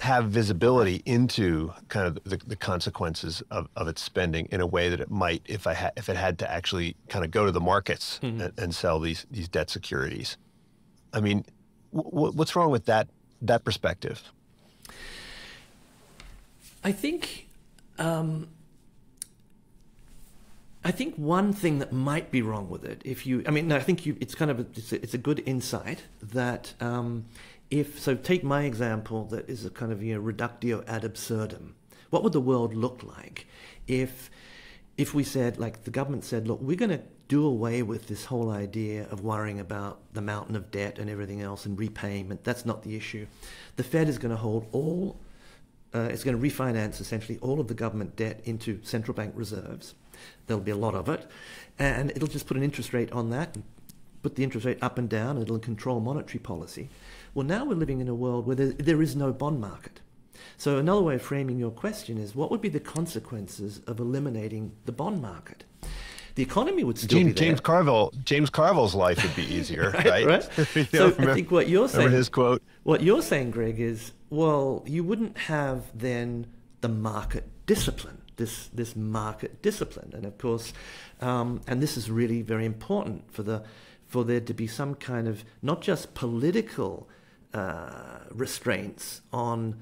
have visibility into kind of the, the consequences of, of its spending in a way that it might if I ha- if it had to actually kind of go to the markets mm-hmm. and, and, sell these these debt securities. I mean, w- what's wrong with that that perspective? I think um, I think one thing that might be wrong with it, if you, I mean, I think you, it's kind of, a, it's, a, it's a good insight that um, if, so take my example that is a kind of, you know, reductio ad absurdum. What would the world look like if, if we said, like the government said, look, we're going to do away with this whole idea of worrying about the mountain of debt and everything else and repayment. That's not the issue. The Fed is going to hold all, uh, it's going to refinance essentially all of the government debt into central bank reserves There'll be a lot of it. And it'll just put an interest rate on that put the interest rate up and down. It'll control monetary policy. Well, now we're living in a world where there, there is no bond market. So another way of framing your question is what would be the consequences of eliminating the bond market? The economy would still James, be there. James Carville, James Carville's life would be easier, right? right? right? so remember, I think what you're saying, his quote. What you're saying, Greg, is well, you wouldn't have then the market discipline this this market discipline. And of course, um, and this is really very important for the for there to be some kind of not just political uh, restraints on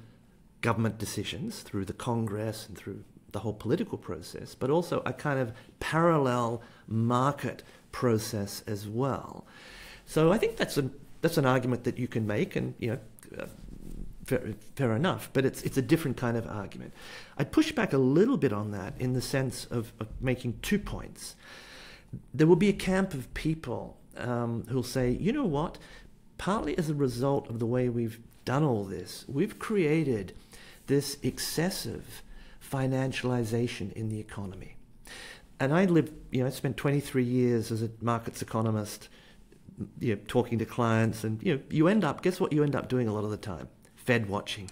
government decisions through the Congress and through the whole political process, but also a kind of parallel market process as well. So I think that's a that's an argument that you can make, and you know, uh, fair, fair, enough, but it's, it's a different kind of argument. I push back a little bit on that in the sense of, of making two points. There will be a camp of people um, who'll say, you know what, partly as a result of the way we've done all this, we've created this excessive financialization in the economy. And I lived, you know, I spent 23 years as a markets economist, you know, talking to clients, and you know, you end up, guess what you end up doing a lot of the time? Fed watching,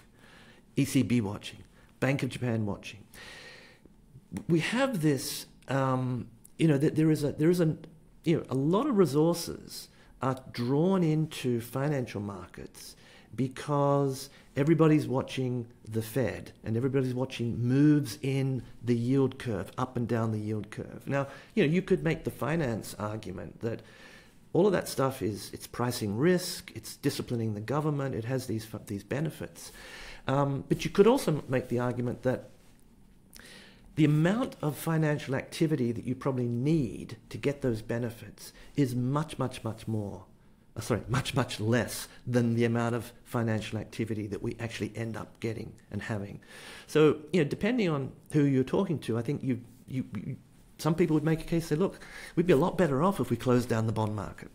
ECB watching, Bank of Japan watching. We have this, um, you know, that there is a there is a you know a lot of resources are drawn into financial markets because everybody's watching the Fed and everybody's watching moves in the yield curve, up and down the yield curve. Now, you know, you could make the finance argument that all of that stuff is it's pricing risk, it's disciplining the government, it has these these benefits. Um, but you could also make the argument that the amount of financial activity that you probably need to get those benefits is much, much, much more. Uh, sorry, much, much less than the amount of financial activity that we actually end up getting and having. So, you know, depending on who you're talking to, I think you you, you some people would make a case say, look, we'd be a lot better off if we closed down the bond market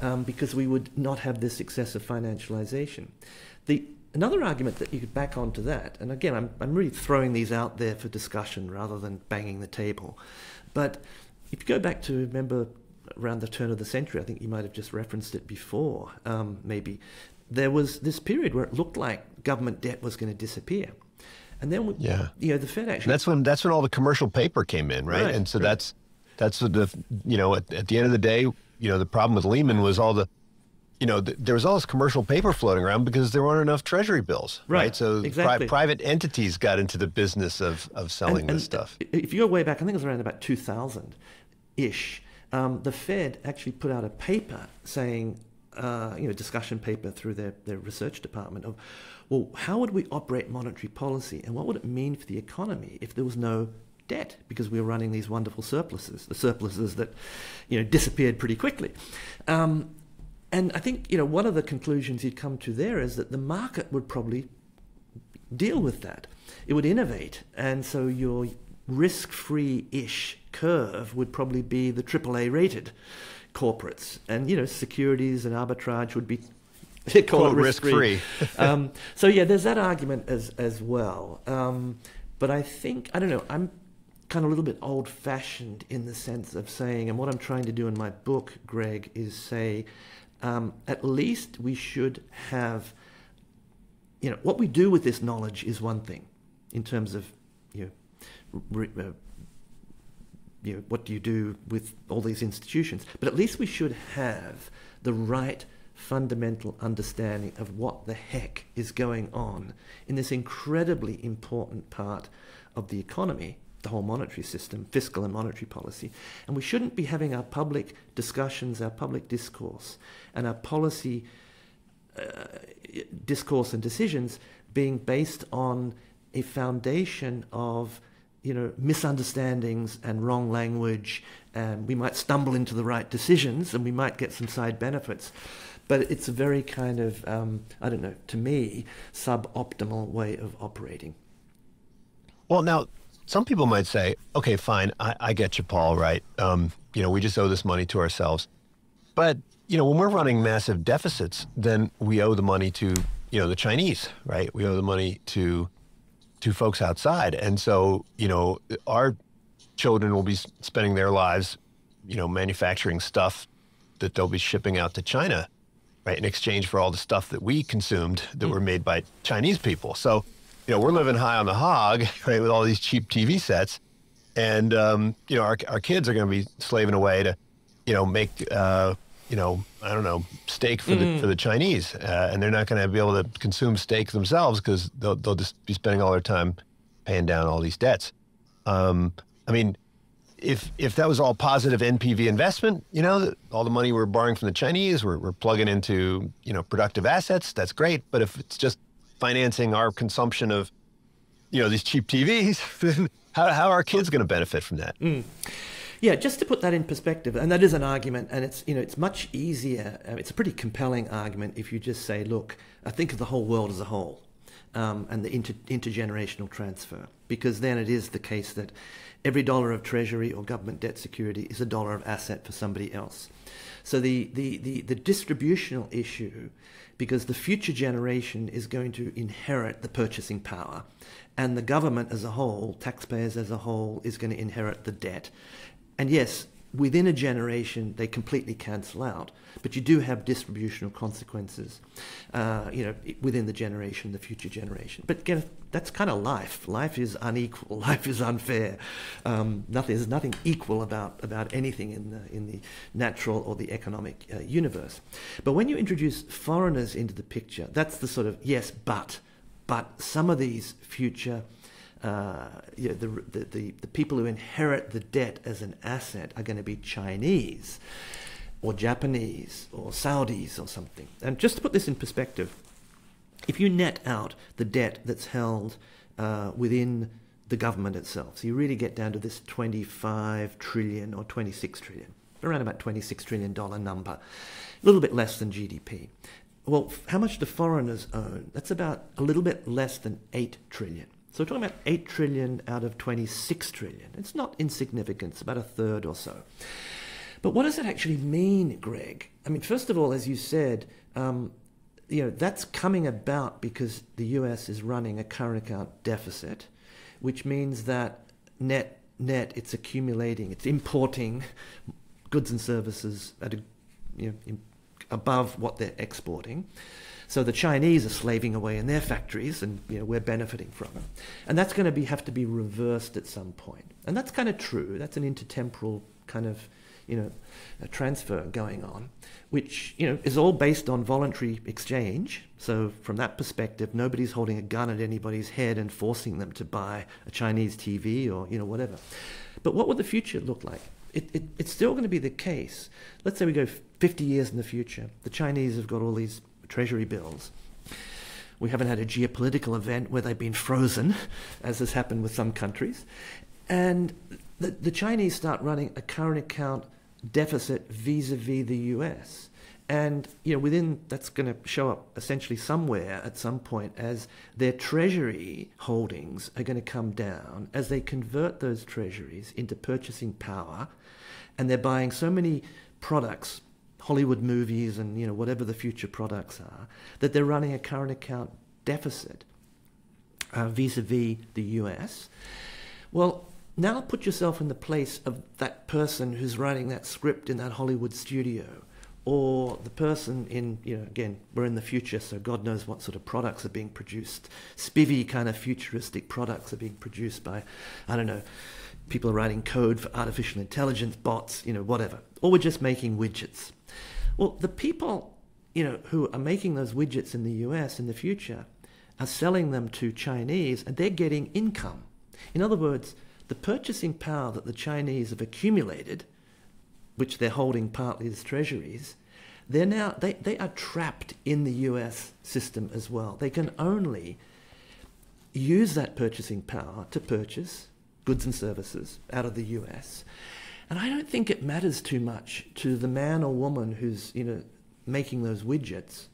um, because we would not have this excessive financialization. The, another argument that you could back onto that, and again, I'm, I'm really throwing these out there for discussion rather than banging the table, but if you go back to, remember, around the turn of the century, I think you might have just referenced it before, um, maybe, there was this period where it looked like government debt was going to disappear. And then, Yeah. you know, the Fed actually. And that's when that's when all the commercial paper came in, right? Right, and so right. that's that's the you know at, at the end of the day, you know, the problem with Lehman was all the you know th- there was all this commercial paper floating around because there weren't enough treasury bills, Right, So pri- exactly. private entities got into the business of of selling and, this stuff. If you go way back, I think it was around about 2000 ish, um, the Fed actually put out a paper saying, uh, you know, discussion paper through their, their research department of, well, how would we operate monetary policy and what would it mean for the economy if there was no debt because we were running these wonderful surpluses, the surpluses that, you know, disappeared pretty quickly. Um, and I think, you know, one of the conclusions you'd come to there is that the market would probably deal with that. It would innovate, and so your risk-free-ish curve would probably be the AAA rated corporates, and you know securities and arbitrage would be they call Quote, it risk-free. risk-free. um, so yeah, there's that argument as as well. Um, but I think I don't know. I'm kind of a little bit old-fashioned in the sense of saying, and what I'm trying to do in my book, Greg, is say um, at least we should have you know, what we do with this knowledge is one thing, in terms of, you know, re, uh, you know, what do you do with all these institutions? But at least we should have the right fundamental understanding of what the heck is going on in this incredibly important part of the economy, the whole monetary system, fiscal and monetary policy. And we shouldn't be having our public discussions, our public discourse, and our policy discourse and decisions being based on a foundation of you know misunderstandings and wrong language. And we might stumble into the right decisions and we might get some side benefits. But it's a very kind of um, i don't know to me suboptimal way of operating. Well, now some people might say, okay, fine, I, I get you, Paul. Right? Um, you know, we just owe this money to ourselves. But you know, when we're running massive deficits, then we owe the money to you know the Chinese, right? We owe the money to to folks outside, and so you know, our children will be spending their lives, you know, manufacturing stuff that they'll be shipping out to China, right, in exchange for all the stuff that we consumed that were made by Chinese people. So, you know, we're living high on the hog, right, with all these cheap TV sets, and um, you know, our our kids are going to be slaving away to, you know, make. Uh, you know, I don't know, steak for the for the Chinese, uh, and they're not going to be able to consume steak themselves because they'll they'll just be spending all their time paying down all these debts. Um, I mean, if if that was all positive NPV investment, you know, all the money we're borrowing from the Chinese, we're, we're plugging into you know productive assets. That's great. But if it's just financing our consumption of, you know, these cheap TVs, how how are kids going to benefit from that? Yeah, just to put that in perspective, and that is an argument, and it's you know it's much easier. Uh, it's a pretty compelling argument if you just say, look, I think of the whole world as a whole, um, and the inter- intergenerational transfer, because then it is the case that every dollar of treasury or government debt security is a dollar of asset for somebody else. So the the the, the distributional issue, because the future generation is going to inherit the purchasing power, and the government as a whole, taxpayers as a whole, is going to inherit the debt. And yes, within a generation, they completely cancel out, but you do have distributional consequences, uh, you know, within the generation, the future generation. But again, that's kind of life. Life is unequal. Life is unfair. Um, nothing, there's nothing equal about, about anything in the, in the natural or the economic uh, universe. But when you introduce foreigners into the picture, that's the sort of, yes, but, but some of these future uh, you know, the, the, the, people who inherit the debt as an asset are going to be Chinese or Japanese or Saudis or something. And just to put this in perspective, if you net out the debt that's held uh, within the government itself, so you really get down to this 25 trillion or 26 trillion, around about 26 trillion dollar number, a little bit less than GDP. Well, how much do foreigners own? That's about a little bit less than 8 trillion. So we're talking about 8 trillion out of 26 trillion. It's not insignificant, it's about a third or so. But what does that actually mean, Greg? I mean, first of all, as you said, um, you know, that's coming about because the US is running a current account deficit, which means that net, net, it's accumulating, it's importing goods and services at a, you know, above what they're exporting. So the Chinese are slaving away in their factories, and you know we're benefiting from it. And that's going to be have to be reversed at some point. And that's kind of true. That's an intertemporal kind of you know transfer going on, which you know is all based on voluntary exchange. So from that perspective, nobody's holding a gun at anybody's head and forcing them to buy a Chinese TV or you know whatever. But what would the future look like? It, it, it's still going to be the case. Let's say we go 50 years in the future. The Chinese have got all these treasury bills. We haven't had a geopolitical event where they've been frozen, as has happened with some countries. And the, the Chinese start running a current account deficit vis-a-vis the US. And you know, within that's going to show up essentially somewhere at some point as their treasury holdings are going to come down as they convert those treasuries into purchasing power, and they're buying so many products Hollywood movies and you know whatever the future products are, that they're running a current account deficit uh, vis-a-vis the US. Well, now put yourself in the place of that person who's writing that script in that Hollywood studio, or the person in you know again we're in the future, so God knows what sort of products are being produced. Spivvy kind of futuristic products are being produced by, I don't know. People are writing code for artificial intelligence bots, you know, whatever. Or we're just making widgets. Well, the people, you know, who are making those widgets in the US in the future are selling them to Chinese and they're getting income. In other words, the purchasing power that the Chinese have accumulated, which they're holding partly as treasuries, they're now they, they are trapped in the US system as well. They can only use that purchasing power to purchase goods and services out of the US. And I don't think it matters too much to the man or woman who's, you know, making those widgets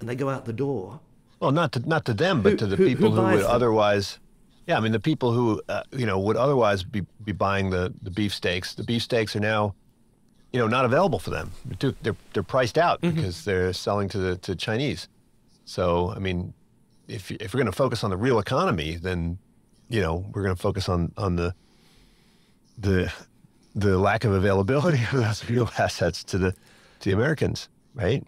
and they go out the door. Well, not to not to them, but Who- to the who- people who who, would them? otherwise. Yeah, I mean the people who uh, you know would otherwise be be buying the the beefsteaks. The beefsteaks are now, you know, not available for them. They're they're, they're priced out Mm-hmm. because they're selling to the to Chinese. So I mean, if if we're going to focus on the real economy, then you know we're going to focus on on the the the lack of availability of those real assets to the to the Americans, right?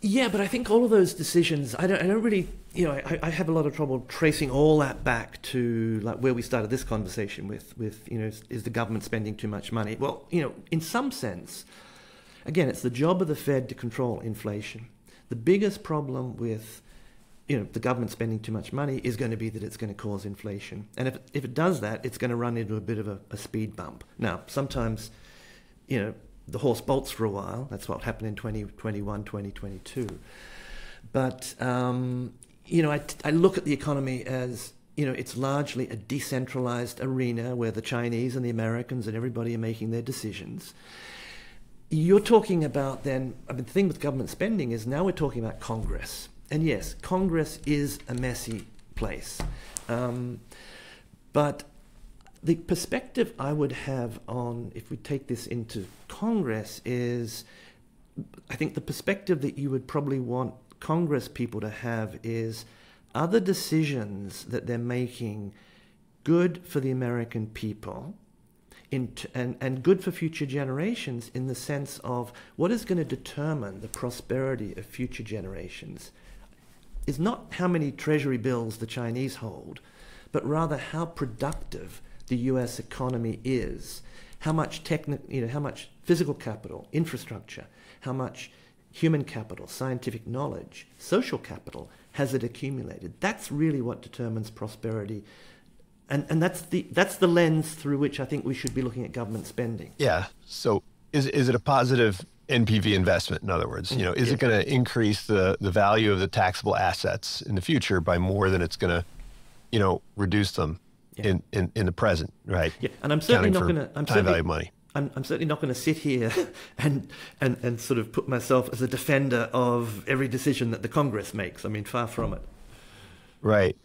Yeah, but I think all of those decisions, I don't, I don't really, you know, I, I have a lot of trouble tracing all that back to like where we started this conversation with, with you know, is, is the government spending too much money? Well, you know, in some sense, again, it's the job of the Fed to control inflation. The biggest problem with, you know, the government spending too much money is going to be that it's going to cause inflation, and if if it does that, it's going to run into a bit of a, a speed bump. Now, sometimes, you know, the horse bolts for a while. That's what happened in 2021, 2022. But, um, you know, I, I look at the economy as, you know, it's largely a decentralized arena where the Chinese and the Americans and everybody are making their decisions. You're talking about then, I mean, the thing with government spending is now we're talking about Congress. And yes, Congress is a messy place. Um, but the perspective I would have on, if we take this into Congress, is I think the perspective that you would probably want Congress people to have is are the decisions that they're making good for the American people in and, and good for future generations in the sense of what is going to determine the prosperity of future generations is not how many treasury bills the Chinese hold, but rather how productive the U.S. economy is, how much techni- you know, how much physical capital, infrastructure, how much human capital, scientific knowledge, social capital has it accumulated. That's really what determines prosperity, and and that's the that's the lens through which I think we should be looking at government spending. Yeah. So is is it a positive NPV investment? In other words, mm, you know, is it going to increase the the value of the taxable assets in the future by more than it's going to, you know, reduce them Yeah. in, in in the present, right? Yeah, and I'm certainly Accounting not going to. I'm time certainly, value money. I'm, I'm certainly not going to sit here and, and and sort of put myself as a defender of every decision that the Congress makes. I mean, far from it. Right.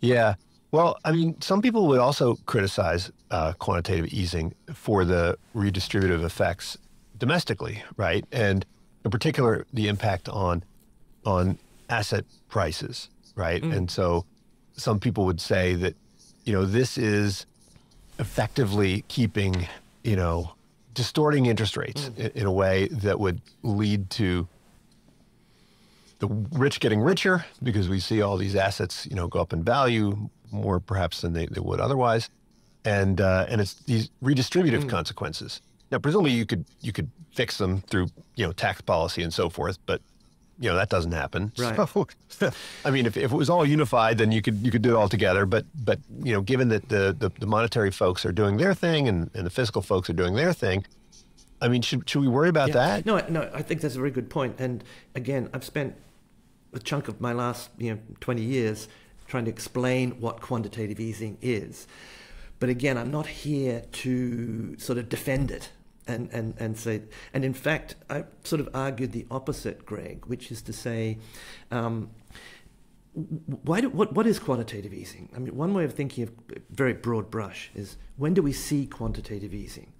Yeah. Well, I mean, some people would also criticize uh, quantitative easing for the redistributive effects domestically, right? And in particular, the impact on on asset prices, right? And so, some people would say that, you know, this is effectively keeping, you know, distorting interest rates in, in a way that would lead to the rich getting richer because we see all these assets, you know, go up in value more perhaps than they, they would otherwise, and uh, and it's these redistributive mm. consequences. Now, presumably, you could you could fix them through you know tax policy and so forth, but you know that doesn't happen. Right. So, I mean, if, if it was all unified, then you could you could do it all together. But but you know, given that the the, the monetary folks are doing their thing and, and the fiscal folks are doing their thing, I mean, should should we worry about yeah. that? No, no. I think that's a very good point. And again, I've spent a chunk of my last you know 20 years trying to explain what quantitative easing is. But again, I'm not here to sort of defend it and, and, and say, and in fact, I sort of argued the opposite, Greg, which is to say, um, why do, what, what is quantitative easing? I mean, one way of thinking of very broad brush is when do we see quantitative easing?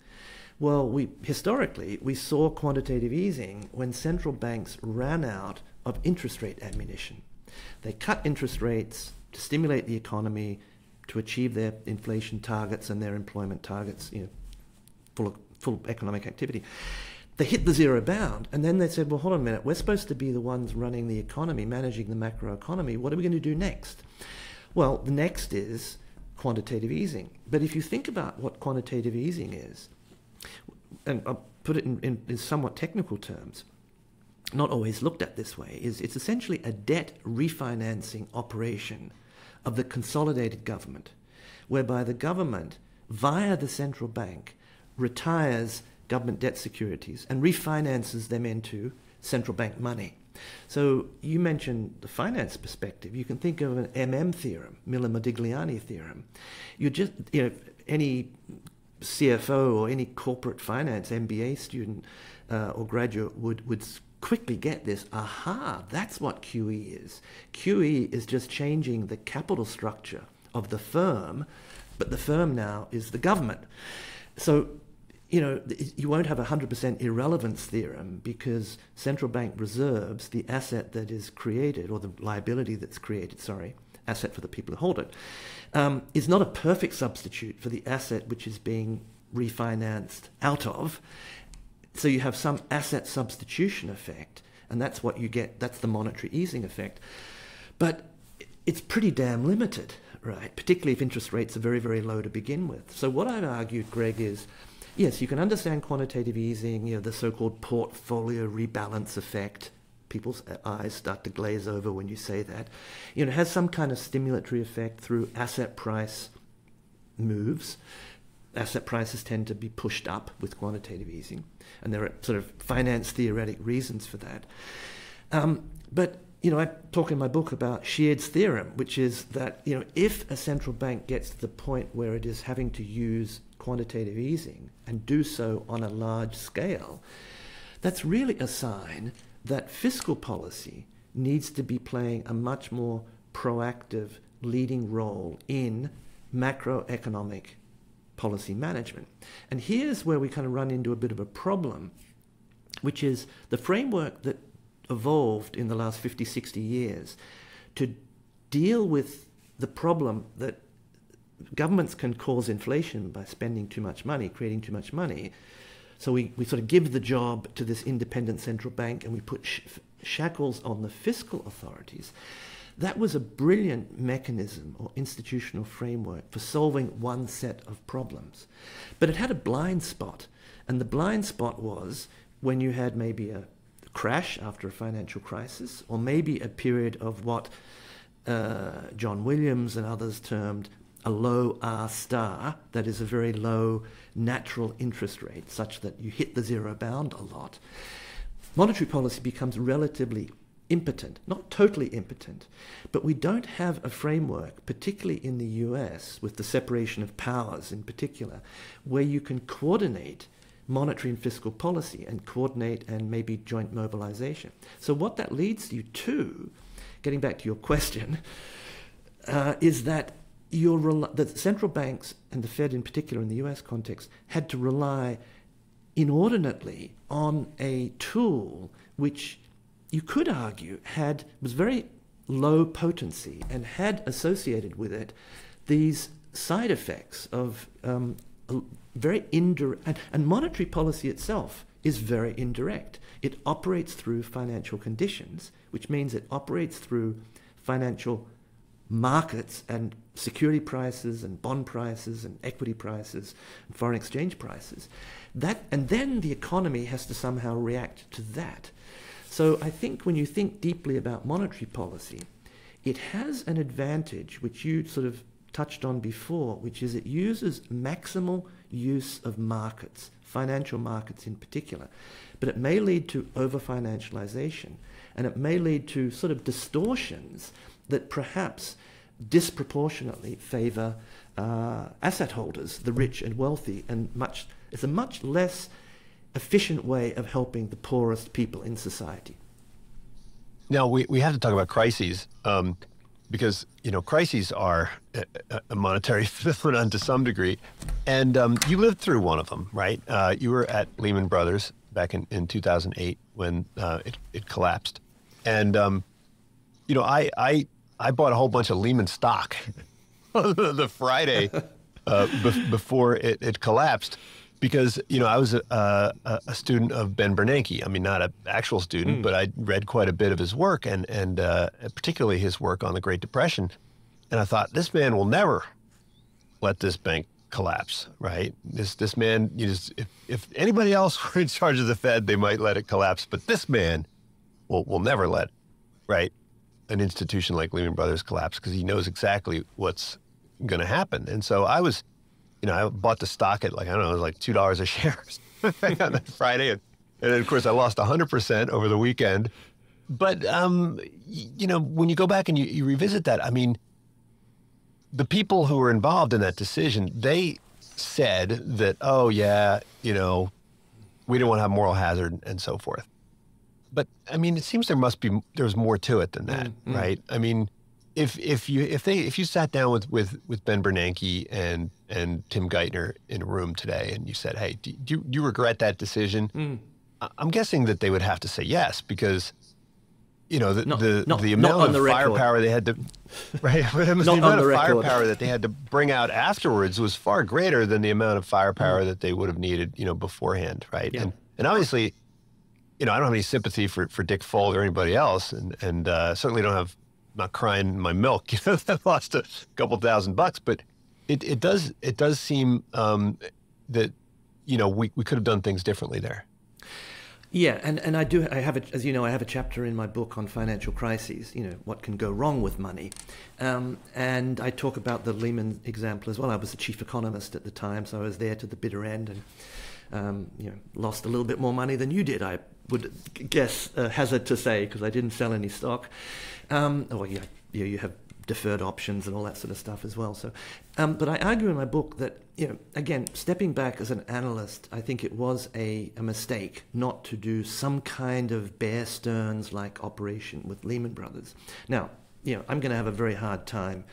Well, we historically we saw quantitative easing when central banks ran out of interest rate ammunition. They cut interest rates to stimulate the economy, to achieve their inflation targets and their employment targets, you know, full of, full economic activity. They hit the zero bound, and then they said, "Well, hold on a minute. We're supposed to be the ones running the economy, managing the macro economy. What are we going to do next?" Well, the next is quantitative easing. But if you think about what quantitative easing is, and I'll put it in, in, in somewhat technical terms, not always looked at this way, is it's essentially a debt refinancing operation of the consolidated government, whereby the government, via the central bank, retires government debt securities and refinances them into central bank money. So you mentioned the finance perspective. You can think of an MM theorem, Miller-Modigliani theorem. You just you know any CFO or any corporate finance MBA student uh, or graduate would would quickly get this aha, that's what QE is. QE is just changing the capital structure of the firm, but the firm now is the government. So, you know, you won't have a 100% irrelevance theorem because central bank reserves the asset that is created, or the liability that's created, sorry, asset for the people who hold it, um, is not a perfect substitute for the asset which is being refinanced out of. So you have some asset substitution effect, and that's what you get. That's the monetary easing effect. But it's pretty damn limited, right? Particularly if interest rates are very, very low to begin with. So what I've argued, Greg, is yes, you can understand quantitative easing, you know, the so-called portfolio rebalance effect. People's eyes start to glaze over when you say that. You know, it has some kind of stimulatory effect through asset price moves asset prices tend to be pushed up with quantitative easing, and there are sort of finance theoretic reasons for that. Um, but you know, I talk in my book about Sheard's theorem, which is that you know if a central bank gets to the point where it is having to use quantitative easing and do so on a large scale, that's really a sign that fiscal policy needs to be playing a much more proactive leading role in macroeconomic policy management. And here's where we kind of run into a bit of a problem, which is the framework that evolved in the last 50, 60 years to deal with the problem that governments can cause inflation by spending too much money, creating too much money. So we, we sort of give the job to this independent central bank and we put sh- shackles on the fiscal authorities. That was a brilliant mechanism or institutional framework for solving one set of problems. But it had a blind spot. And the blind spot was when you had maybe a crash after a financial crisis, or maybe a period of what uh, John Williams and others termed a low R star, that is a very low natural interest rate, such that you hit the zero bound a lot. Monetary policy becomes relatively impotent, not totally impotent, but we don't have a framework, particularly in the US, with the separation of powers in particular, where you can coordinate monetary and fiscal policy and coordinate and maybe joint mobilization. So, what that leads you to, getting back to your question, uh, is that your the central banks and the Fed in particular in the US context had to rely inordinately on a tool which you could argue had was very low potency and had associated with it these side effects of um, very indirect, and, and monetary policy itself is very indirect. It operates through financial conditions, which means it operates through financial markets and security prices and bond prices and equity prices and foreign exchange prices. That, and then the economy has to somehow react to that. So I think when you think deeply about monetary policy, it has an advantage which you sort of touched on before, which is it uses maximal use of markets, financial markets in particular. But it may lead to over financialization and it may lead to sort of distortions that perhaps disproportionately favor uh, asset holders, the rich and wealthy, and much it's a much less efficient way of helping the poorest people in society. Now we, we have to talk about crises um, because you know crises are a, a monetary phenomenon to some degree, and um, you lived through one of them, right? Uh, you were at Lehman Brothers back in, in 2008 when uh, it, it collapsed, and um, you know I, I I bought a whole bunch of Lehman stock the Friday uh, be- before it, it collapsed because you know I was a, a, a, student of Ben Bernanke. I mean, not an actual student, mm. but I read quite a bit of his work, and and uh, particularly his work on the Great Depression. And I thought this man will never let this bank collapse. Right? This this man, you just, if if anybody else were in charge of the Fed, they might let it collapse, but this man will will never let right an institution like Lehman Brothers collapse because he knows exactly what's going to happen. And so I was you know, I bought the stock at like, I don't know, it was like $2 a share on that Friday. And, and of course, I lost 100% over the weekend. But, um, you know, when you go back and you, you revisit that, I mean, the people who were involved in that decision, they said that, oh, yeah, you know, we didn't want to have moral hazard and so forth. But I mean, it seems there must be, there's more to it than that, mm-hmm. right? I mean, if if you if they if you sat down with with with Ben Bernanke and and Tim Geithner in a room today and you said, "Hey, do, do, do you regret that decision?" Mm. I'm guessing that they would have to say yes because you know the not, the, not, the amount of the firepower they had to right the amount of firepower that they had to bring out afterwards was far greater than the amount of firepower mm. that they would have needed you know beforehand right yeah. and and obviously you know I don't have any sympathy for for Dick Fuld or anybody else and and uh, certainly don't have not crying my milk. You know, I lost a couple thousand bucks, but it, it does it does seem um, that you know we, we could have done things differently there. Yeah, and, and I do I have a, as you know I have a chapter in my book on financial crises. You know what can go wrong with money, um, and I talk about the Lehman example as well. I was the chief economist at the time, so I was there to the bitter end, and um, you know lost a little bit more money than you did. I would guess uh, hazard to say because I didn't sell any stock. Um, oh, yeah, yeah, you have deferred options and all that sort of stuff as well. So, um, but I argue in my book that you know, again, stepping back as an analyst, I think it was a, a mistake not to do some kind of Bear Stearns like operation with Lehman Brothers. Now, you know, I'm going to have a very hard time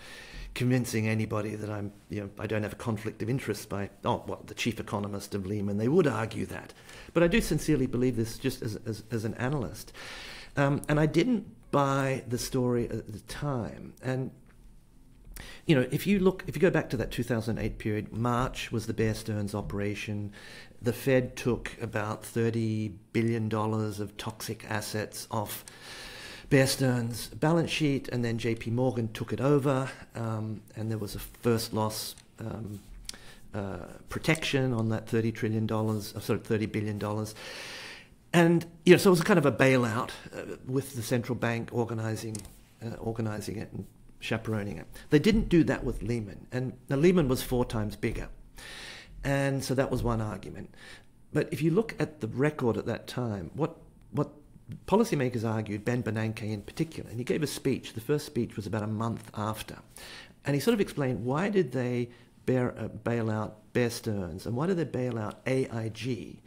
convincing anybody that I'm, you know, I don't have a conflict of interest by, oh, well, the chief economist of Lehman, they would argue that. But I do sincerely believe this just as, as, as an analyst. Um, and I didn't buy the story at the time. And you know, if you look, if you go back to that 2008 period, March was the Bear Stearns operation. The Fed took about 30 billion dollars of toxic assets off Bear Stearns' balance sheet, and then J.P. Morgan took it over, um, and there was a first loss. Um, uh, protection on that $30 trillion, uh, sorry, $30 billion. And you know, so it was kind of a bailout uh, with the central bank organizing, uh, organizing it and chaperoning it. They didn't do that with Lehman, and Lehman was four times bigger, and so that was one argument. But if you look at the record at that time, what what policymakers argued, Ben Bernanke in particular, and he gave a speech. The first speech was about a month after, and he sort of explained why did they bear, uh, bail out Bear Stearns and why did they bail out AIG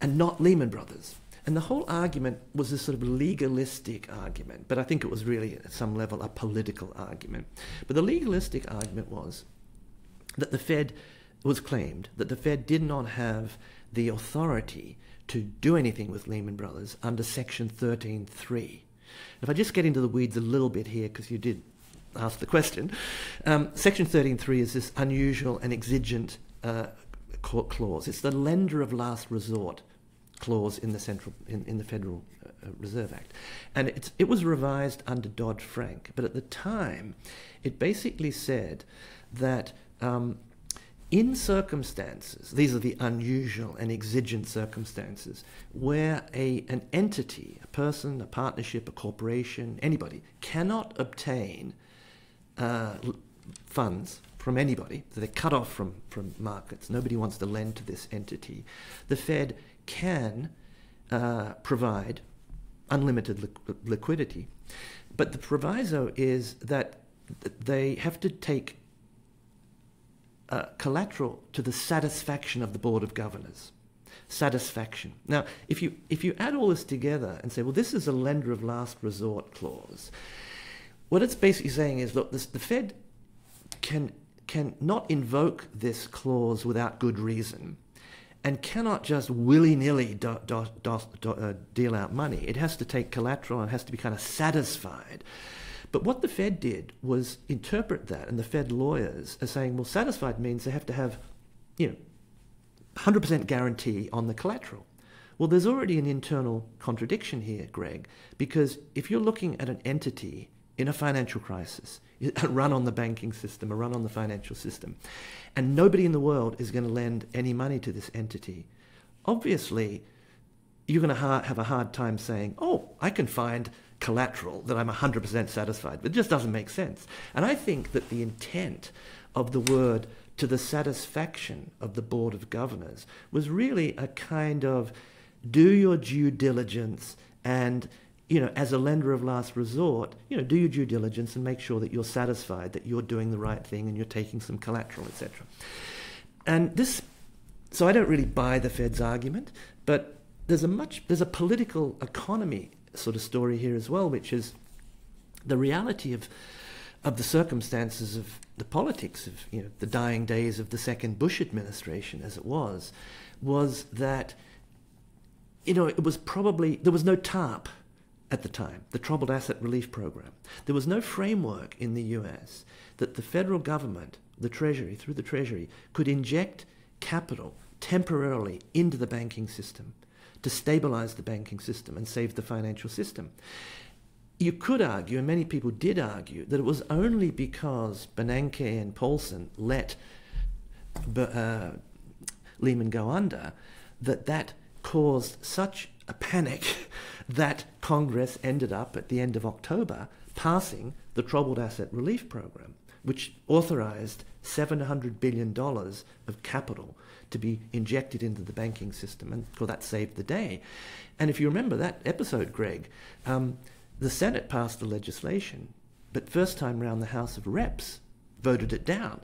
and not Lehman Brothers. And the whole argument was this sort of legalistic argument, but I think it was really at some level a political argument. But the legalistic argument was that the Fed was claimed that the Fed did not have the authority to do anything with Lehman Brothers under Section 13.3. If I just get into the weeds a little bit here, because you did ask the question, um, Section 13.3 is this unusual and exigent uh, clause. It's the lender of last resort clause in the central in, in the Federal uh, uh Reserve Act, and it was revised under Dodd Frank. But at the time, it basically said that. Um, in circumstances, these are the unusual and exigent circumstances, where a, an entity, a person, a partnership, a corporation, anybody, cannot obtain uh, funds from anybody, they're cut off from, from markets, nobody wants to lend to this entity, the Fed can uh, provide unlimited li- liquidity. But the proviso is that they have to take uh, collateral to the satisfaction of the Board of Governors. Satisfaction. Now, if you, if you add all this together and say, well, this is a lender of last resort clause, what it's basically saying is, look, this, the Fed can, can not invoke this clause without good reason and cannot just willy-nilly do, do, do, uh, deal out money. It has to take collateral and has to be kind of satisfied. But what the Fed did was interpret that, and the Fed lawyers are saying, well, satisfied means they have to have, you know, 100% guarantee on the collateral. Well, there's already an internal contradiction here, Greg, because if you're looking at an entity in a financial crisis, a run on the banking system, a run on the financial system, and nobody in the world is going to lend any money to this entity, obviously you're going to ha- have a hard time saying, oh, I can find collateral that I'm 100% satisfied with. It just doesn't make sense. And I think that the intent of the word to the satisfaction of the Board of Governors was really a kind of do your due diligence and you know, as a lender of last resort, you know, do your due diligence and make sure that you're satisfied that you're doing the right thing and you're taking some collateral, etc. And this, so I don't really buy the Fed's argument, but there's a much, there's a political economy sort of story here as well, which is the reality of of the circumstances of the politics of you know the dying days of the second Bush administration, as it was, was that you know it was probably there was no TARP at the time, the Troubled Asset Relief Program. There was no framework in the U.S. that the federal government, the Treasury through the Treasury, could inject capital temporarily into the banking system to stabilize the banking system and save the financial system. You could argue, and many people did argue, that it was only because Bernanke and Paulson let uh, Lehman go under that that caused such a panic that Congress ended up at the end of October passing the Troubled Asset Relief Program, which authorized $700 billion of capital to be injected into the banking system, and well, that saved the day. And if you remember that episode, Greg, um, the Senate passed the legislation, but first time round the House of Reps voted it down.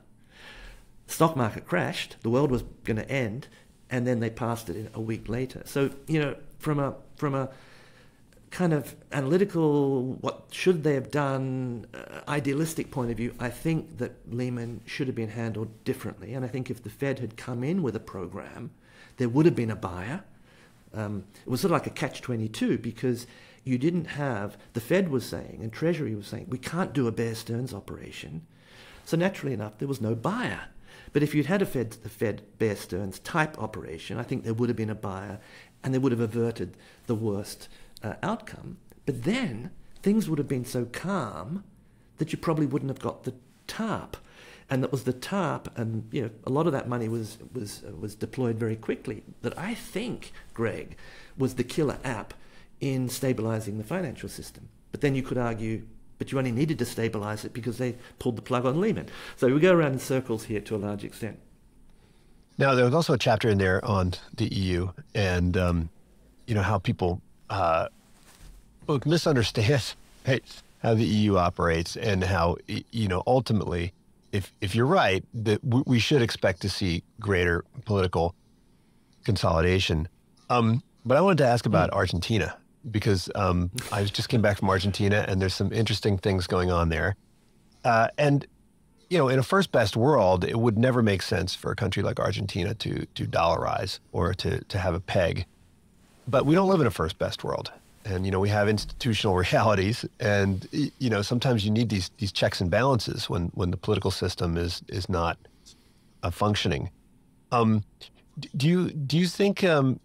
Stock market crashed, the world was going to end, and then they passed it a week later. So you know, from a from a kind of analytical, what should they have done, uh, idealistic point of view, I think that Lehman should have been handled differently. And I think if the Fed had come in with a program, there would have been a buyer. Um, it was sort of like a catch 22 because you didn't have, the Fed was saying, and Treasury was saying, we can't do a Bear Stearns operation. So naturally enough, there was no buyer. But if you'd had a Fed, the Fed Bear Stearns type operation, I think there would have been a buyer and they would have averted the worst uh, outcome. But then things would have been so calm that you probably wouldn't have got the TARP. And that was the TARP, and you know a lot of that money was was uh, was deployed very quickly. That I think, Greg, was the killer app in stabilizing the financial system. But then you could argue, but you only needed to stabilize it because they pulled the plug on Lehman. So we go around in circles here to a large extent. Now there was also a chapter in there on the EU and um, you know how people uh, look, misunderstand how the EU operates and how you know ultimately, if if you're right, that we should expect to see greater political consolidation. Um, but I wanted to ask about hmm. Argentina because um, I just came back from Argentina and there's some interesting things going on there. Uh, and you know, in a first best world, it would never make sense for a country like Argentina to to dollarize or to to have a peg but we don't live in a first best world. And you know we have institutional realities, and you know sometimes you need these these checks and balances when when the political system is is not uh, functioning. Um, do you do you think? Um,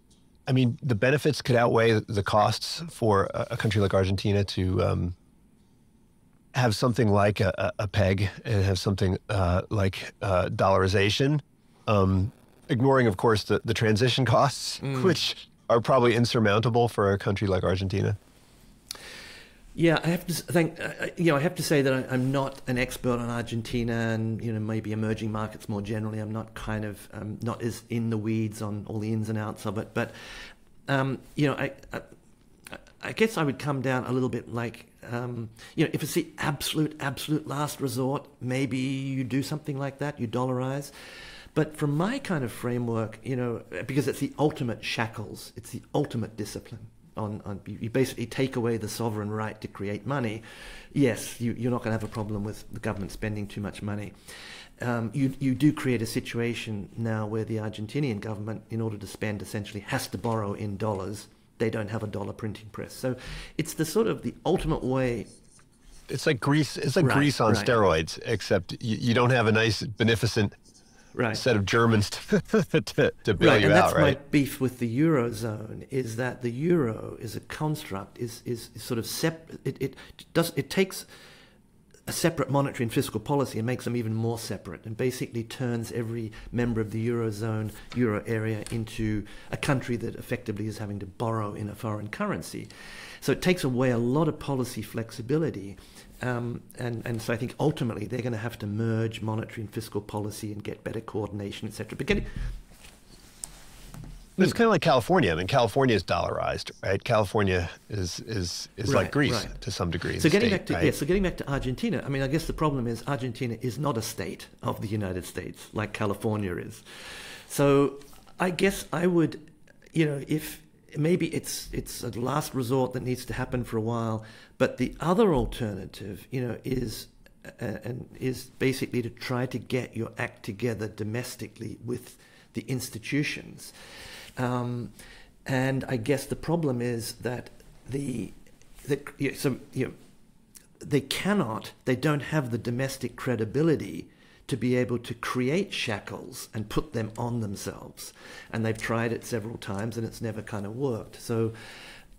I mean, the benefits could outweigh the costs for a, country like Argentina to um, have something like a, a, peg and have something uh, like uh, dollarization, um, ignoring, of course, the, the transition costs, mm. which are probably insurmountable for a country like Argentina. Yeah, I have to think. Uh, uh, you know, I have to say that I, am not an expert on Argentina and you know maybe emerging markets more generally. I'm not kind of um, not as in the weeds on all the ins and outs of it. But um, you know, I, I, I guess I would come down a little bit like um, you know, if it's the absolute absolute last resort, maybe you do something like that. You dollarize. But from my kind of framework, you know, because it's the ultimate shackles, it's the ultimate discipline on, on you basically take away the sovereign right to create money, yes, you, are not going to have a problem with the government spending too much money. Um, you, you do create a situation now where the Argentinian government, in order to spend, essentially has to borrow in dollars. They don't have a dollar printing press, so it's the sort of the ultimate way it's like Greece. It's like right, Greece on right. steroids, except you, you, don't have a nice, beneficent right. set of Germans to, to, to bail right. you and out, that's my beef with the eurozone is that the euro is a construct, is is sort of sep- it, it does it takes a separate monetary and fiscal policy and makes them even more separate and basically turns every member of the eurozone euro area into a country that effectively is having to borrow in a foreign currency so it takes away a lot of policy flexibility um, and, and so I think ultimately they're going to have to merge monetary and fiscal policy and get better coordination, etc. But getting, it's kind of like California. I mean, California is dollarized, right? California is is is right, like Greece right. to some degree. So getting state, back to right? yeah, so getting back to Argentina. I mean, I guess the problem is Argentina is not a state of the United States like California is. So I guess I would, you know, if maybe it's it's a last resort that needs to happen for a while. But the other alternative, you know, is uh, and is basically to try to get your act together domestically with the institutions. Um, and I guess the problem is that the, the you know, so you know, they cannot, they don't have the domestic credibility to be able to create shackles and put them on themselves. And they've tried it several times and it's never kind of worked. So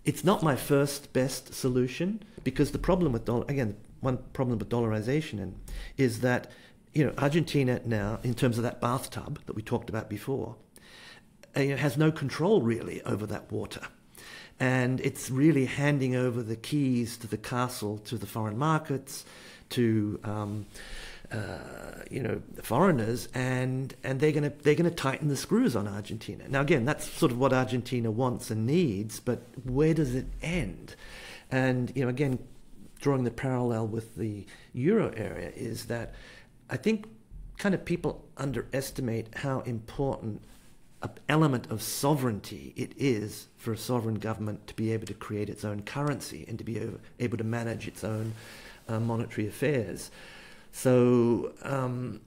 it's not my first best solution because the problem with dollar, again, one problem with dollarization is that, you know, Argentina now, in terms of that bathtub that we talked about before, uh, has no control really over that water. And it's really handing over the keys to the castle to the foreign markets, to um, uh, you know foreigners, and and they're gonna they're gonna tighten the screws on Argentina. Now again, that's sort of what Argentina wants and needs, but where does it end? And you know, again, drawing the parallel with the euro area is that I think kind of people underestimate how important an element of sovereignty it is for a sovereign government to be able to create its own currency and to be able to manage its own uh, monetary affairs. So um,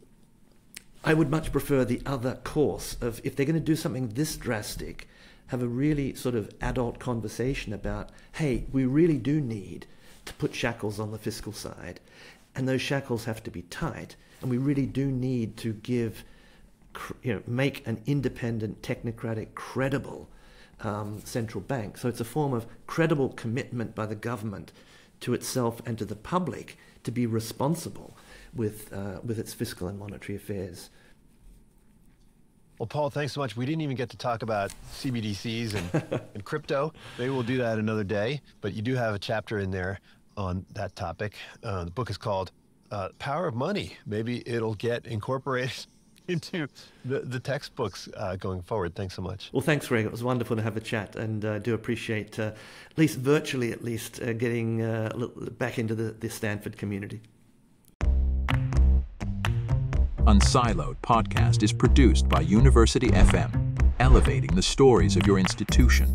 I would much prefer the other course of if they're going to do something this drastic, have a really sort of adult conversation about, hey, we really do need to put shackles on the fiscal side, and those shackles have to be tight, and we really do need to give, you know, make an independent, technocratic, credible um, central bank. So it's a form of credible commitment by the government to itself and to the public to be responsible with, uh, with its fiscal and monetary affairs. Well, Paul, thanks so much. We didn't even get to talk about CBDCs and, and crypto. Maybe we'll do that another day. But you do have a chapter in there on that topic. Uh, the book is called uh, Power of Money. Maybe it'll get incorporated into the, the textbooks uh, going forward. Thanks so much. Well, thanks, Greg. It was wonderful to have a chat, and I uh, do appreciate, uh, at least virtually, at least, uh, getting uh, back into the, the Stanford community. Unsiloed podcast is produced by University FM, elevating the stories of your institution.